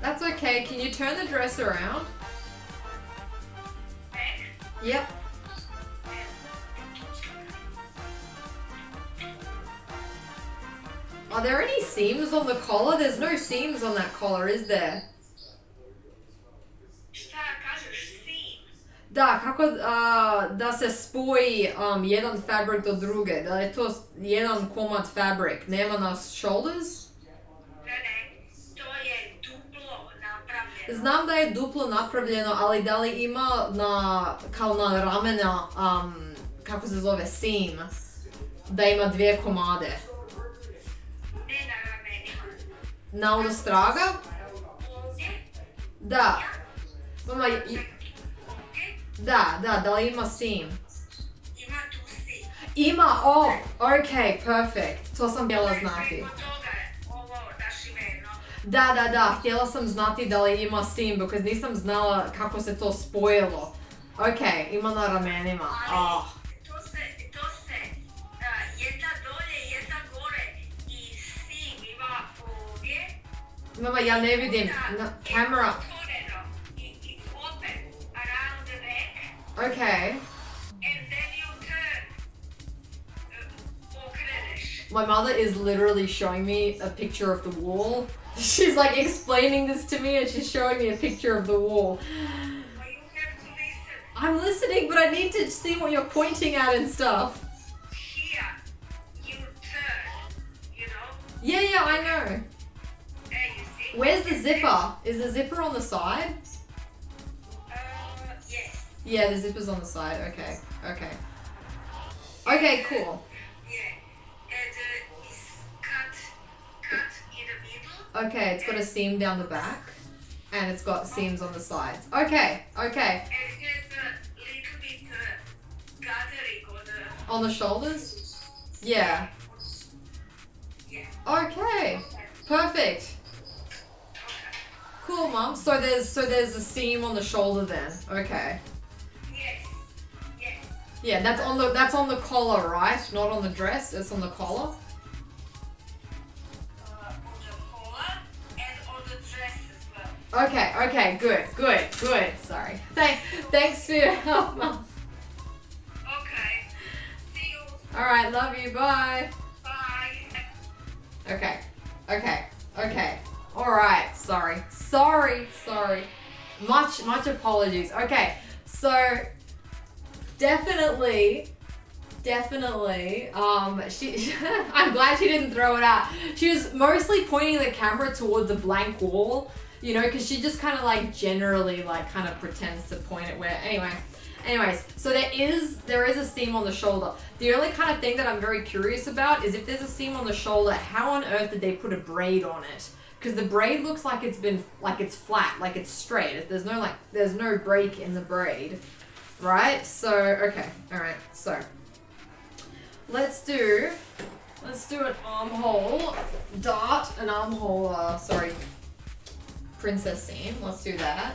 That's okay. Can you turn the dress around? Yep. Are there any seams on the collar? There's no seams on that collar, is there? Da, kako da se spoji um, jedan fabric do druge? Da je to jedan komad fabric? Nema na shoulders? Znam da je duplo napravljeno, ali da li ima na, kao na ramena, um, kako se zove, seam, da ima dvije komade? Na ono straga? Da. Mama, da, da, da li ima seam? Ima, oh, ok, perfect. To sam htjela znati. Da, da, da, htjela sam znati da li ima seam, because nisam znala kako se to spojilo. Ok, ima na ramenima. Oh. Mama, ja ne vidim. Na, camera. Okay. My mother is literally showing me a picture of the wall. She's like explaining this to me and she's showing me a picture of the wall. I'm listening, but I need to see what you're pointing at and stuff. Yeah, yeah, I know. Where's the zipper? Is the zipper on the side? Yes. Yeah, the zipper's on the side. Okay, okay. Okay, cool. Yeah, and uh, it's cut, cut in the middle. Okay, it's got a seam down the back. And it's got seams on the sides. Okay, okay. On the shoulders? Yeah. Yeah. Okay. Perfect. Cool, mum. So there's so there's a seam on the shoulder then. Okay. Yes. Yes. Yeah, that's on the that's on the collar, right? Not on the dress. It's on the collar. Uh, on the collar and on the dress as well. Okay. Okay. Good. Good. Good. Sorry. Thank. Thanks for your help, mum. Okay. See you. All right. Love you. Bye. Bye. Okay. Okay. Okay. All right. Sorry. Sorry. Sorry. Much much apologies. Okay. So definitely definitely um she I'm glad she didn't throw it out. She was mostly pointing the camera towards a blank wall, you know, cuz she just kind of like generally like kind of pretends to point it where anyway. Anyways, so there is there is a seam on the shoulder. The only kind of thing that I'm very curious about is if there's a seam on the shoulder, how on earth did they put a braid on it? Because the braid looks like it's been like it's flat, like it's straight. There's no like there's no break in the braid, right? So okay, all right. So let's do let's do an armhole dart, an armhole. Uh, sorry, princess seam. Let's do that.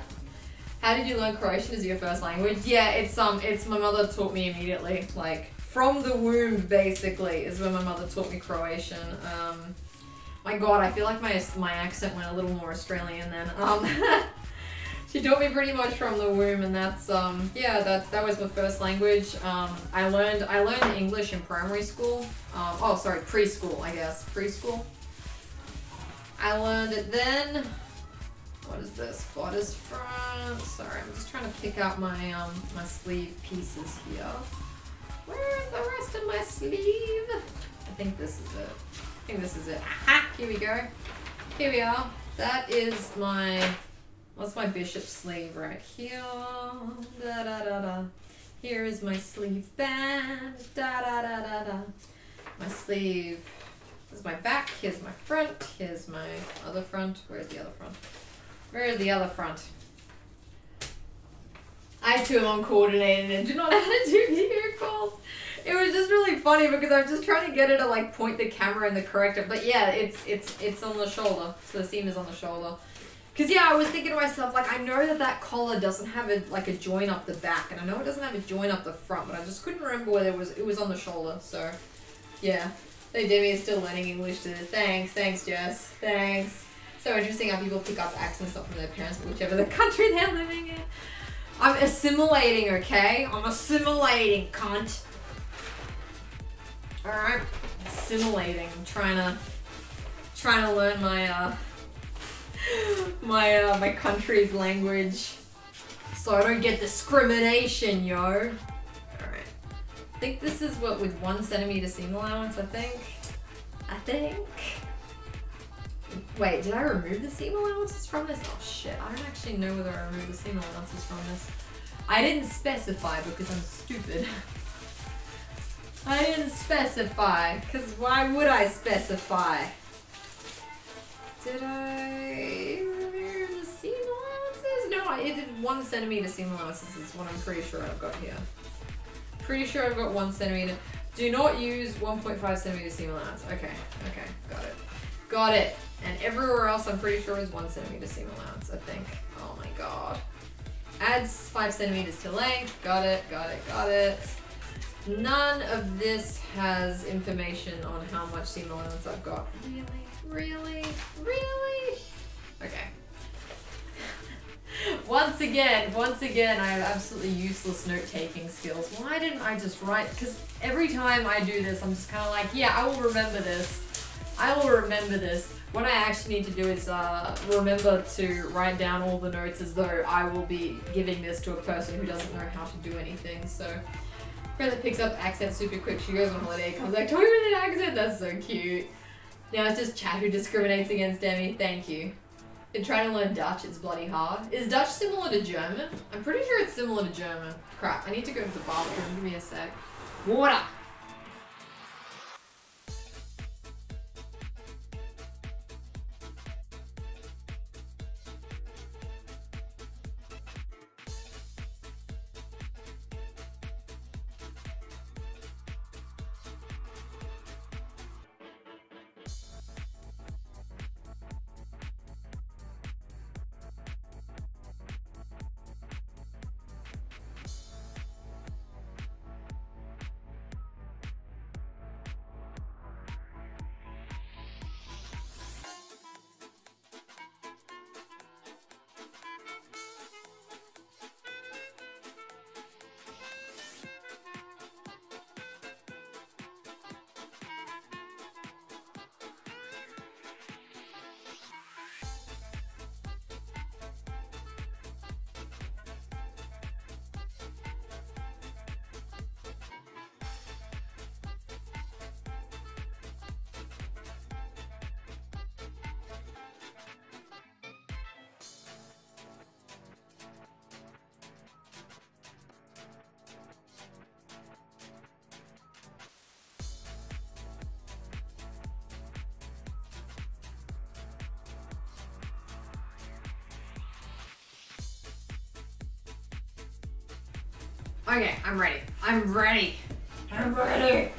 How did you learn Croatian as your first language? Yeah, it's um, it's my mother taught me immediately, like from the womb, basically, is when my mother taught me Croatian. Um, my God, I feel like my my accent went a little more Australian then. Um, she taught me pretty much from the womb, and that's um, yeah, that that was my first language. Um, I learned I learned English in primary school. Um, oh, sorry, preschool, I guess preschool. I learned it then. What is this? Bodice front. Sorry, I'm just trying to pick out my um my sleeve pieces here. Where is the rest of my sleeve? I think this is it. Think this is it. Aha! Here we go. Here we are. That is my what's my bishop sleeve right here. Da da da da. Here is my sleeve band. Da da da da da. My sleeve. This is my back. Here's my front. Here's my other front. Where's the other front? Where is the other front? I too am uncoordinated and do not know how to do calls. It was just really funny because I'm just trying to get her to like point the camera in the correct. But yeah, it's it's it's on the shoulder. So the seam is on the shoulder. Cause yeah, I was thinking to myself like I know that that collar doesn't have a like a join up the back, and I know it doesn't have a join up the front, but I just couldn't remember whether it was it was on the shoulder. So yeah, so Demi is still learning English too. Thanks, thanks Jess, thanks. So interesting how people pick up accents not from their parents, but whichever the country they're living in. I'm assimilating, okay? I'm assimilating, cunt. Alright. Assimilating. I'm trying to trying to learn my uh my uh my country's language. So I don't get discrimination, yo. Alright. I think this is what with one centimeter seam allowance, I think. I think. Wait, did I remove the seam allowances from this? Oh shit, I don't actually know whether I removed the seam allowances from this. I didn't specify because I'm stupid. I didn't specify, because why would I specify? Did I the seam allowances? No, I did one centimeter seam allowances is what I'm pretty sure I've got here. Pretty sure I've got one centimeter. Do not use 1.5 centimeter seam allowance. Okay, okay, got it. Got it. And everywhere else, I'm pretty sure is one centimeter seam allowance, I think. Oh my god. Adds five centimeters to length. Got it, got it, got it. None of this has information on how much seam allowance I've got. Really? Really? Really? Okay. once again, once again, I have absolutely useless note-taking skills. Why didn't I just write? Because every time I do this, I'm just kind of like, yeah, I will remember this. I will remember this. What I actually need to do is uh, remember to write down all the notes as though I will be giving this to a person who doesn't know how to do anything. So, friend that picks up accent super quick. She goes on holiday, comes back, talking with an accent. That's so cute. Now it's just chat who discriminates against Demi. Thank you. Been trying to learn Dutch. It's bloody hard. Is Dutch similar to German? I'm pretty sure it's similar to German. Crap. I need to go to the bathroom. Give me a sec. Water. Okay, I'm ready. I'm ready. I'm ready.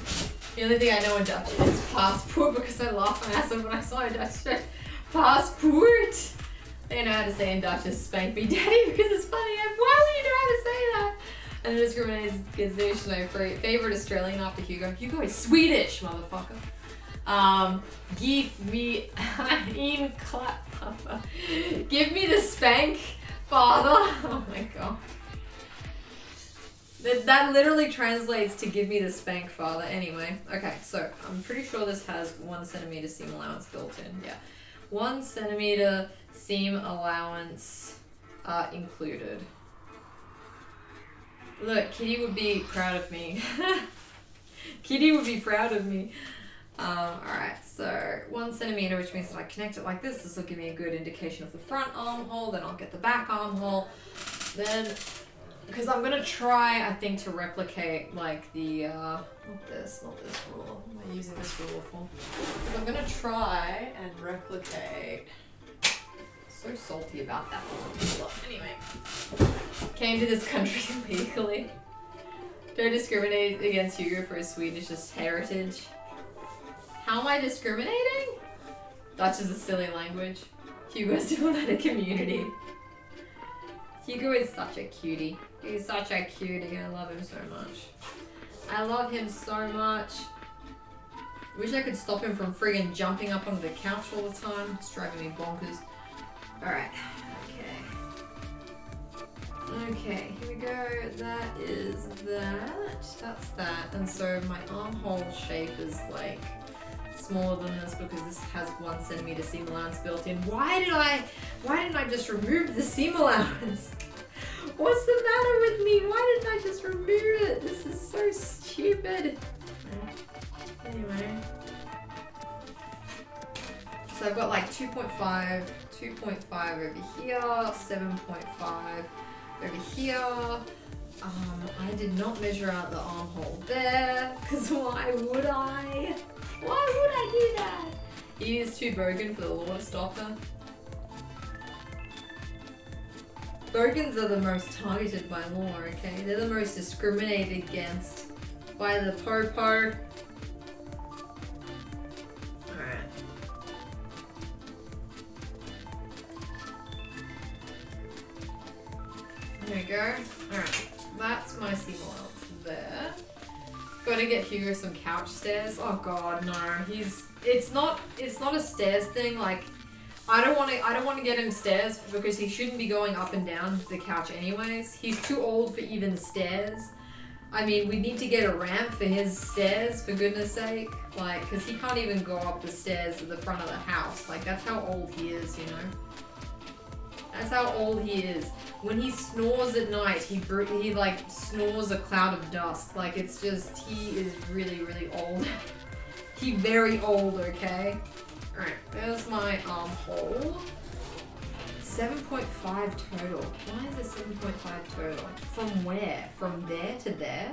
The only thing I know in Dutch is passport because I laughed my ass off when I saw a Dutch shirt. Passport. They know how to say in Dutch is spank me daddy because it's funny. Why would you know how to say that? And the discrimination my favorite Australian after Hugo. Hugo is Swedish, motherfucker. Um, give me in clap. Give me the spank, father. That literally translates to give me the spank, father. Anyway, okay, so I'm pretty sure this has one centimeter seam allowance built in. Yeah, one centimeter seam allowance uh, included. Look, Kitty would be proud of me. Kitty would be proud of me. Um, Alright, so one centimeter, which means that I connect it like this. This will give me a good indication of the front armhole. Then I'll get the back armhole. Then, because I'm to try, I think, to replicate like the, uh, not this, not this rule. What am I using this rule for? Because I'm to try and replicate so salty about that one. Anyway, came to this country illegally. Don't discriminate against Hugo for his Swedish heritage. How am I discriminating? Dutch is a silly language. Hugo's diplomatic community. Hugo is such a cutie. He's such a cutie. I love him so much. I love him so much. Wish I could stop him from friggin' jumping up onto the couch all the time. It's driving me bonkers. Alright. Okay. Okay, here we go. That is that. That's that. And so my armhole shape is like smaller than this because this has one centimeter seam allowance built in. Why did I, why didn't I just remove the seam allowance? What's the matter with me? Why didn't I just remove it? This is so stupid. Anyway. So I've got like 2.5, 2.5 over here, 7.5 over here. Um, I did not measure out the armhole there, because why would I? Why would I do that? He used two Bogan for the water stopper. Bogans are the most targeted by law, okay? They're the most discriminated against by the Popo. Alright. There we go. Alright. That's my seam allowance there. Gotta get Hugo some couch stairs. Oh god, no. He's it's not it's not a stairs thing, like I don't wanna I don't wanna get him stairs because he shouldn't be going up and down the couch anyways. He's too old for even stairs. I mean, we need to get a ramp for his stairs, for goodness sake. Like, because he can't even go up the stairs at the front of the house. Like, that's how old he is, you know? That's how old he is. When he snores at night, he he like snores a cloud of dust. Like it's just he is really really old. he very old. Okay. All right. There's my um, armhole. 7.5 total. Why is it 7.5 total? From where? From there to there?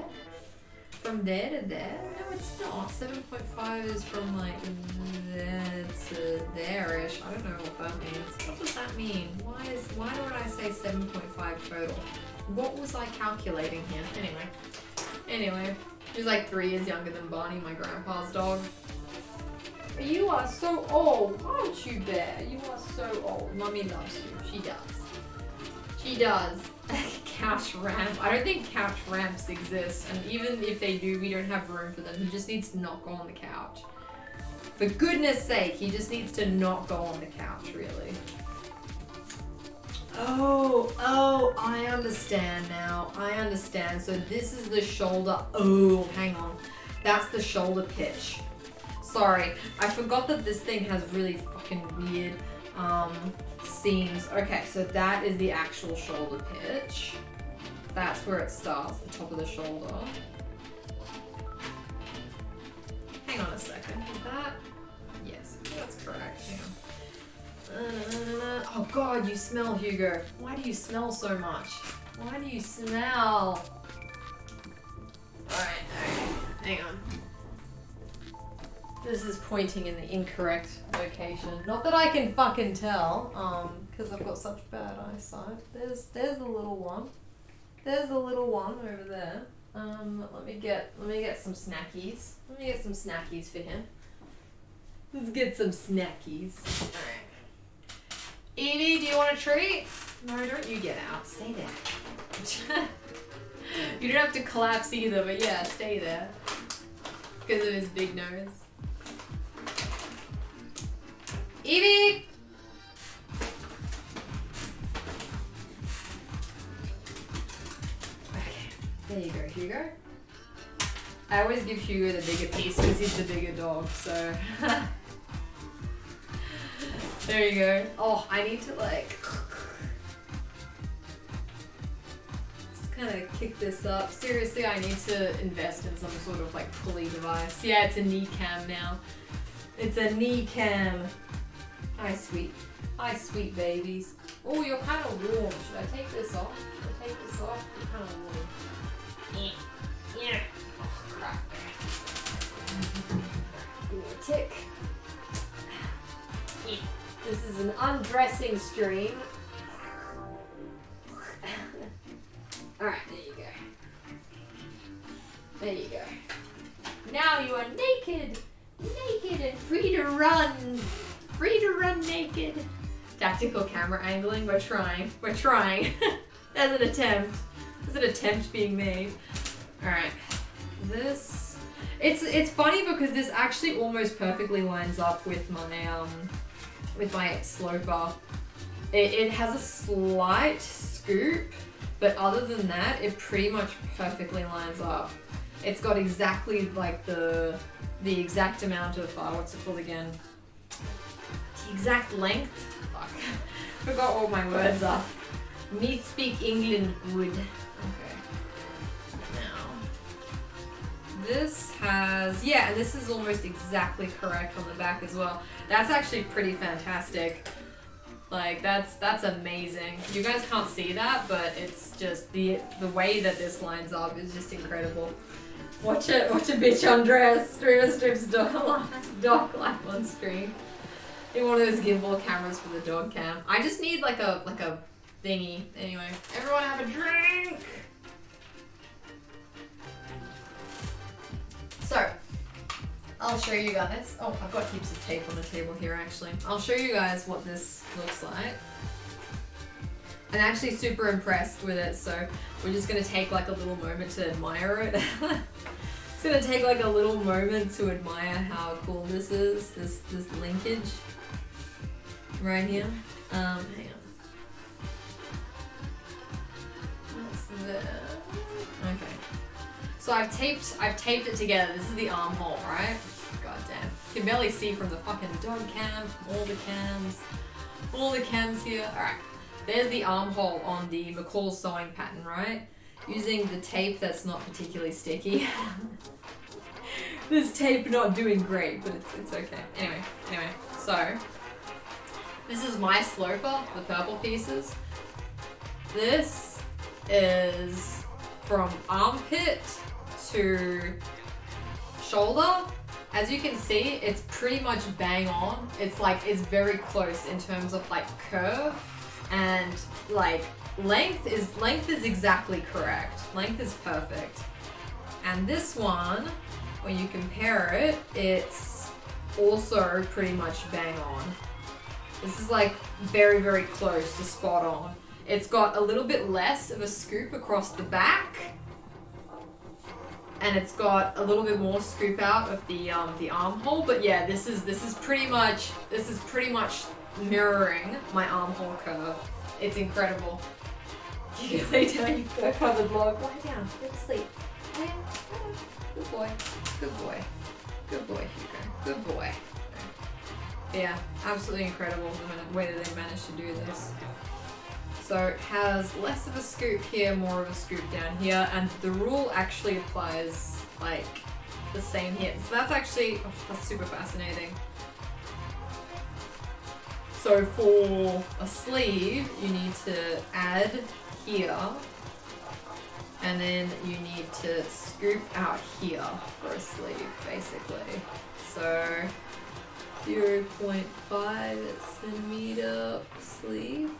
From there to there? No, it's not. 7.5 is from like there to there-ish. I don't know what that means. What does that mean? Why is why would I say 7.5 total? What was I calculating here? Anyway. Anyway. He's like three years younger than Barney, my grandpa's dog. You are so old, aren't you, Bear? You are so old. Mummy loves you. She does. She does. couch ramp. I don't think couch ramps exist, and even if they do, we don't have room for them. He just needs to not go on the couch. For goodness sake, he just needs to not go on the couch, really. Oh, oh, I understand now. I understand. So this is the shoulder. Oh, hang on. That's the shoulder pitch. Sorry, I forgot that this thing has really fucking weird um, seams. Okay, so that is the actual shoulder pitch. That's where it starts, the top of the shoulder. Hang on a second, is that? Yes, that's correct, uh, oh god, you smell, Hugo. Why do you smell so much? Why do you smell? Alright, hang on. This is pointing in the incorrect location. Not that I can fucking tell, um, because I've got such bad eyesight. There's, there's the little one. there's a little one over there. Um, let me get let me get some snackies. Let me get some snackies for him. Let's get some snackies. Alright. Evie, do you want a treat? No, don't you get out. Stay there. you don't have to collapse either, but yeah, stay there. Because of his big nose. Evie! Okay, there you go, Hugo. I always give Hugo the bigger piece because he's the bigger dog, so. there you go. Oh, I need to like. Kind of kick this up. Seriously, I need to invest in some sort of like pulley device. Yeah, it's a knee cam now. It's a knee cam. Hi, sweet. Hi, sweet babies. Oh, you're kind of warm. Should I take this off? Should I take this off? You're kind of warm. Yeah. Yeah. Oh, crap. Give me a tick. Yeah. This is an undressing stream. Alright, there you go. There you go. Now you are naked! Naked and free to run! Free to run naked! Tactical camera angling, we're trying. We're trying. That's an attempt. There's an attempt being made. Alright. This it's it's funny because this actually almost perfectly lines up with my um with my sloper. It, it has a slight scoop, but other than that, it pretty much perfectly lines up. It's got exactly like the the exact amount of uh, what's it called again? The exact length. Fuck, forgot all my words are. Me speak England good. Okay. Now this has yeah, and this is almost exactly correct on the back as well. That's actually pretty fantastic. Like that's that's amazing. You guys can't see that, but it's just the the way that this lines up is just incredible. Watch it, watch a bitch undress. Streamer strips dog, dog life on stream. In one of those gimbal cameras for the dog cam. I just need like a like a thingy. Anyway, everyone have a drink. So, I'll show you guys. Oh, I've got heaps of tape on the table here actually. I'll show you guys what this looks like. I'm actually super impressed with it, so we're just gonna take like a little moment to admire it. it's gonna take like a little moment to admire how cool this is, this this linkage right here. Um, hang on. What's there? Okay. So I've taped I've taped it together. This is the armhole, right? God damn. You can barely see from the fucking dog cam, all the cams. All the cams here. Alright. There's the armhole on the McCall sewing pattern, right? Using the tape that's not particularly sticky. this tape not doing great, but it's, it's okay. Anyway, anyway, so this is my sloper, the purple pieces. This is from armpit to shoulder. As you can see, it's pretty much bang on. It's like, it's very close in terms of like curve and like length is, length is exactly correct. Length is perfect. And this one, when you compare it, it's also pretty much bang on. This is like very, very close to spot on. It's got a little bit less of a scoop across the back. And it's got a little bit more scoop out of the um, the armhole, but yeah, this is this is pretty much this is pretty much mirroring my armhole curve. It's incredible. You lay down, you covered log. Lie down, go to sleep. Good boy, good boy, good boy, Hugo, good boy. Yeah, absolutely incredible the way that they managed to do this. So it has less of a scoop here, more of a scoop down here, and the rule actually applies like the same here. So that's actually, oh, that's super fascinating. So for a sleeve, you need to add here, and then you need to scoop out here for a sleeve, basically. So 0.5 centimeter sleeve.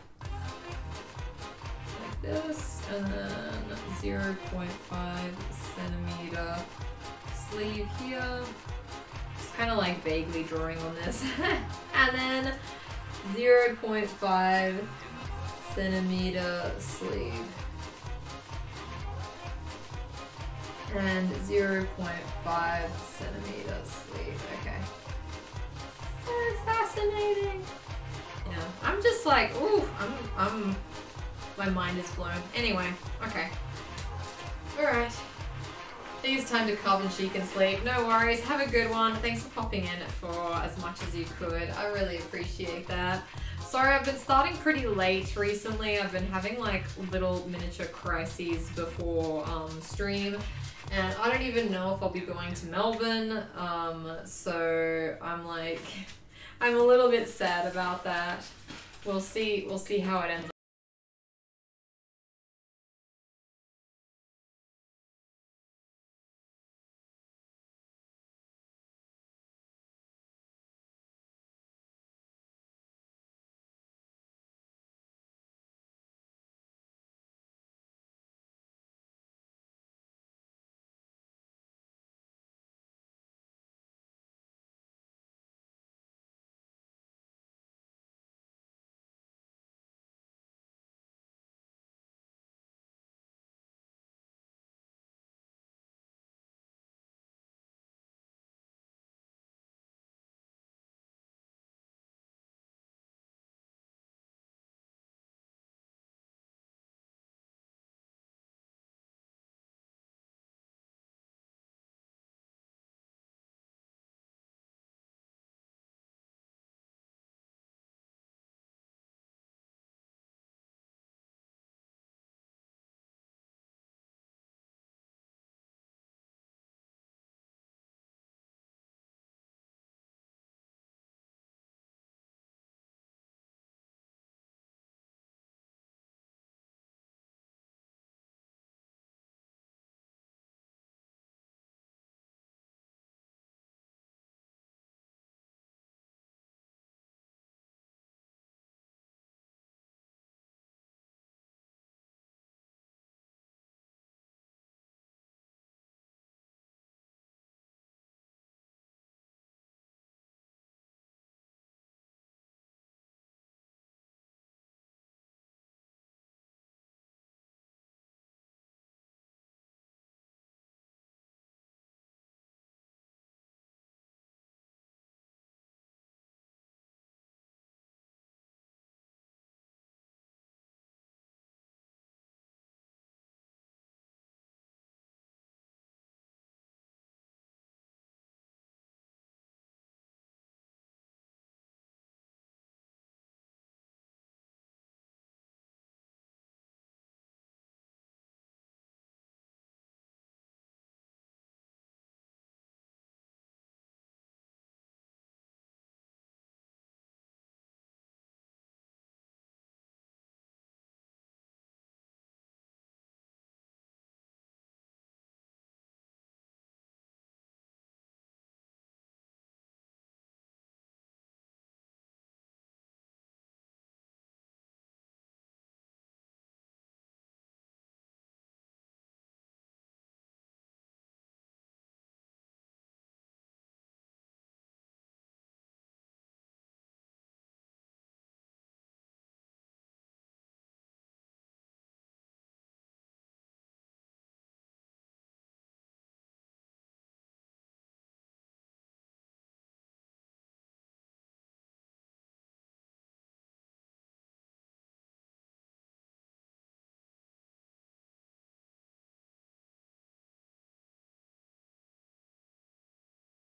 Like this, and then 0.5 centimeter sleeve here. Just kind of like vaguely drawing on this. and then 0.5 centimeter sleeve. And 0.5 centimeter sleeve. Okay. So fascinating. Yeah, I'm just like, ooh, I'm, I'm, my mind is blown. Anyway, okay. Alright. It's time to carve and chic and sleep. No worries. Have a good one. Thanks for popping in for as much as you could. I really appreciate that. Sorry, I've been starting pretty late recently. I've been having like little miniature crises before um, stream. And I don't even know if I'll be going to Melbourne. Um, so I'm like, I'm a little bit sad about that. We'll see. We'll see how it ends.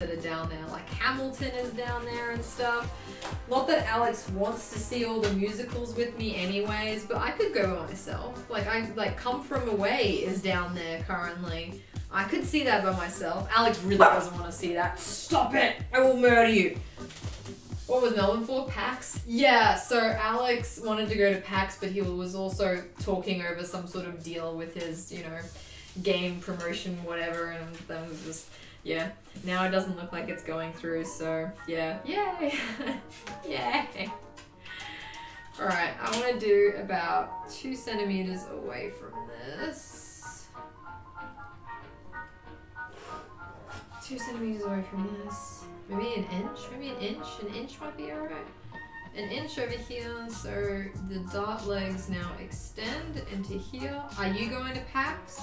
That are down there. Like Hamilton is down there and stuff. Not that Alex wants to see all the musicals with me anyways, but I could go by myself. Like I like Come From Away is down there currently. I could see that by myself. Alex really doesn't want to see that. Stop it! I will murder you. What was Melbourne for? PAX? Yeah, so Alex wanted to go to PAX, but he was also talking over some sort of deal with his, you know, game promotion, whatever, and that was just yeah. Now it doesn't look like it's going through, so yeah. Yay! Yay! Alright, I want to do about two centimeters away from this. Two centimeters away from this. Maybe an inch? Maybe an inch? An inch might be alright. An inch over here, so the dart legs now extend into here. Are you going to PAX?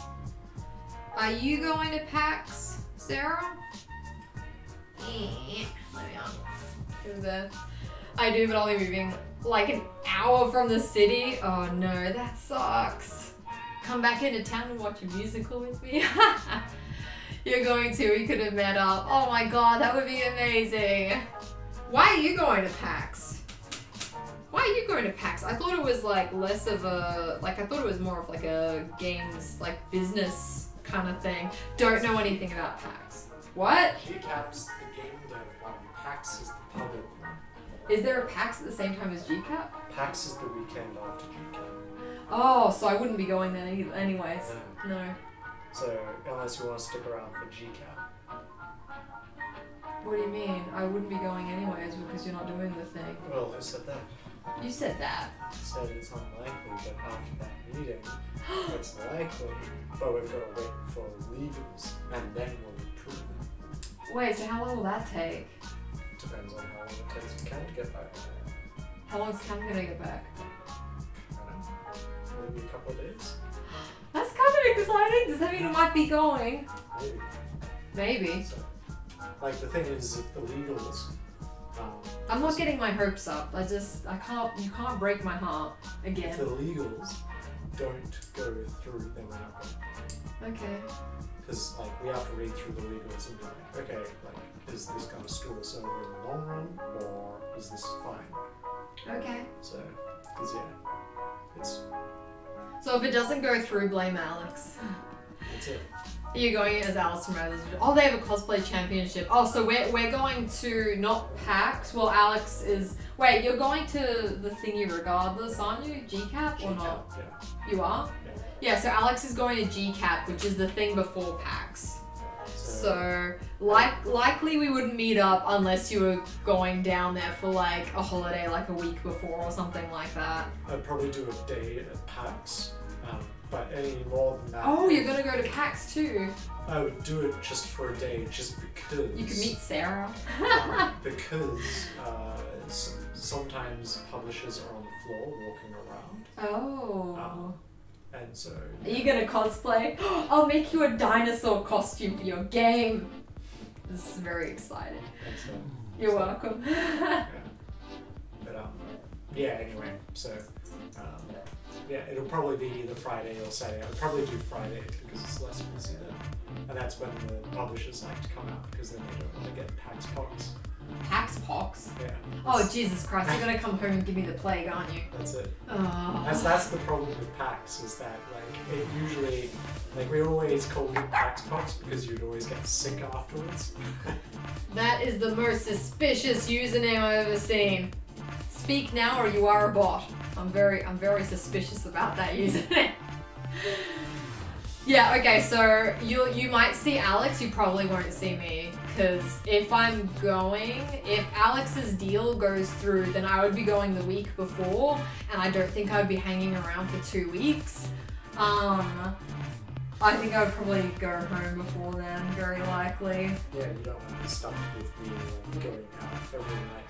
Are you going to PAX, Sarah? Let me on. I do, but I'll be moving like an hour from the city. Oh no, that sucks. Come back into town and watch a musical with me. You're going to. We could have met up. Oh my god, that would be amazing. Why are you going to PAX? Why are you going to PAX? I thought it was like less of a like I thought it was more of like a games like business kind of thing. Don't know anything about PAX. What? GCAP's the game dev one. PAX is the public one. Is there a PAX at the same time as GCAP? PAX is the weekend after GCAP. Oh, so I wouldn't be going then any- anyways. No. No. So unless you want to stick around for GCAP. What do you mean? I wouldn't be going anyways because you're not doing the thing. Well, who said that? You said that. Said it's unlikely, but after that meeting, it's likely. But we've got to wait for the legals, and then we'll approve it. Wait, so how long will that take? Depends on how long it takes for Cam to get back. How long's Cam gonna get back? I don't know. Maybe a couple of days. That's kind of exciting. Does that mean it might be going? Maybe. Maybe. So, like the thing is, if the legals. Um, I'm not getting my hopes up. I just, I can't, you can't break my heart If again. the legals don't go through, then we're not going. Okay. Because like we have to read through the legals and be like, okay, like is this going to screw us over in the long run, or is this fine? Okay. So, because yeah, it's So if it doesn't go through, blame Alex. that's it. You're going as Alice from Brothers. Oh, they have a cosplay championship. Oh, so we're, we're going to not PAX. Well, Alex is. Wait, you're going to the thingy regardless, aren't you? GCAP or not? Yeah. You are? Yeah. Yeah, so Alex is going to GCAP, which is the thing before PAX. So, So, like, likely we wouldn't meet up unless you were going down there for like a holiday, like a week before or something like that. I'd probably do a day at PAX, but any more than that. Oh, you're gonna go to PAX too. I would do it just for a day, just because. You could meet Sarah. um, because uh, sometimes publishers are on the floor walking around, Oh. Um, and so Are you gonna cosplay? I'll make you a dinosaur costume for your game. This is very exciting. and so You're welcome. yeah. But um, yeah. Anyway, so um, yeah, it'll probably be either Friday or Saturday. I'll probably do Friday because it's less busy then, and that's when the publishers like to come out because then they don't want to get PAX pox. Pax pox. Yeah. Oh Jesus Christ! You're gonna come home and give me the plague, aren't you? That's it. Oh. That's that's the problem with PAX is that like it usually like we always called it PAX pox because you'd always get sick afterwards. That is the most suspicious username I've ever seen. Speak now or you are a bot. I'm very I'm very suspicious about that username. yeah, okay, so you you might see Alex, you probably won't see me. Cause if I'm going, if Alex's deal goes through, then I would be going the week before, and I don't think I'd be hanging around for two weeks. Um, I think I would probably go home before then, very likely. Yeah, you don't want to be stuck with me going out every night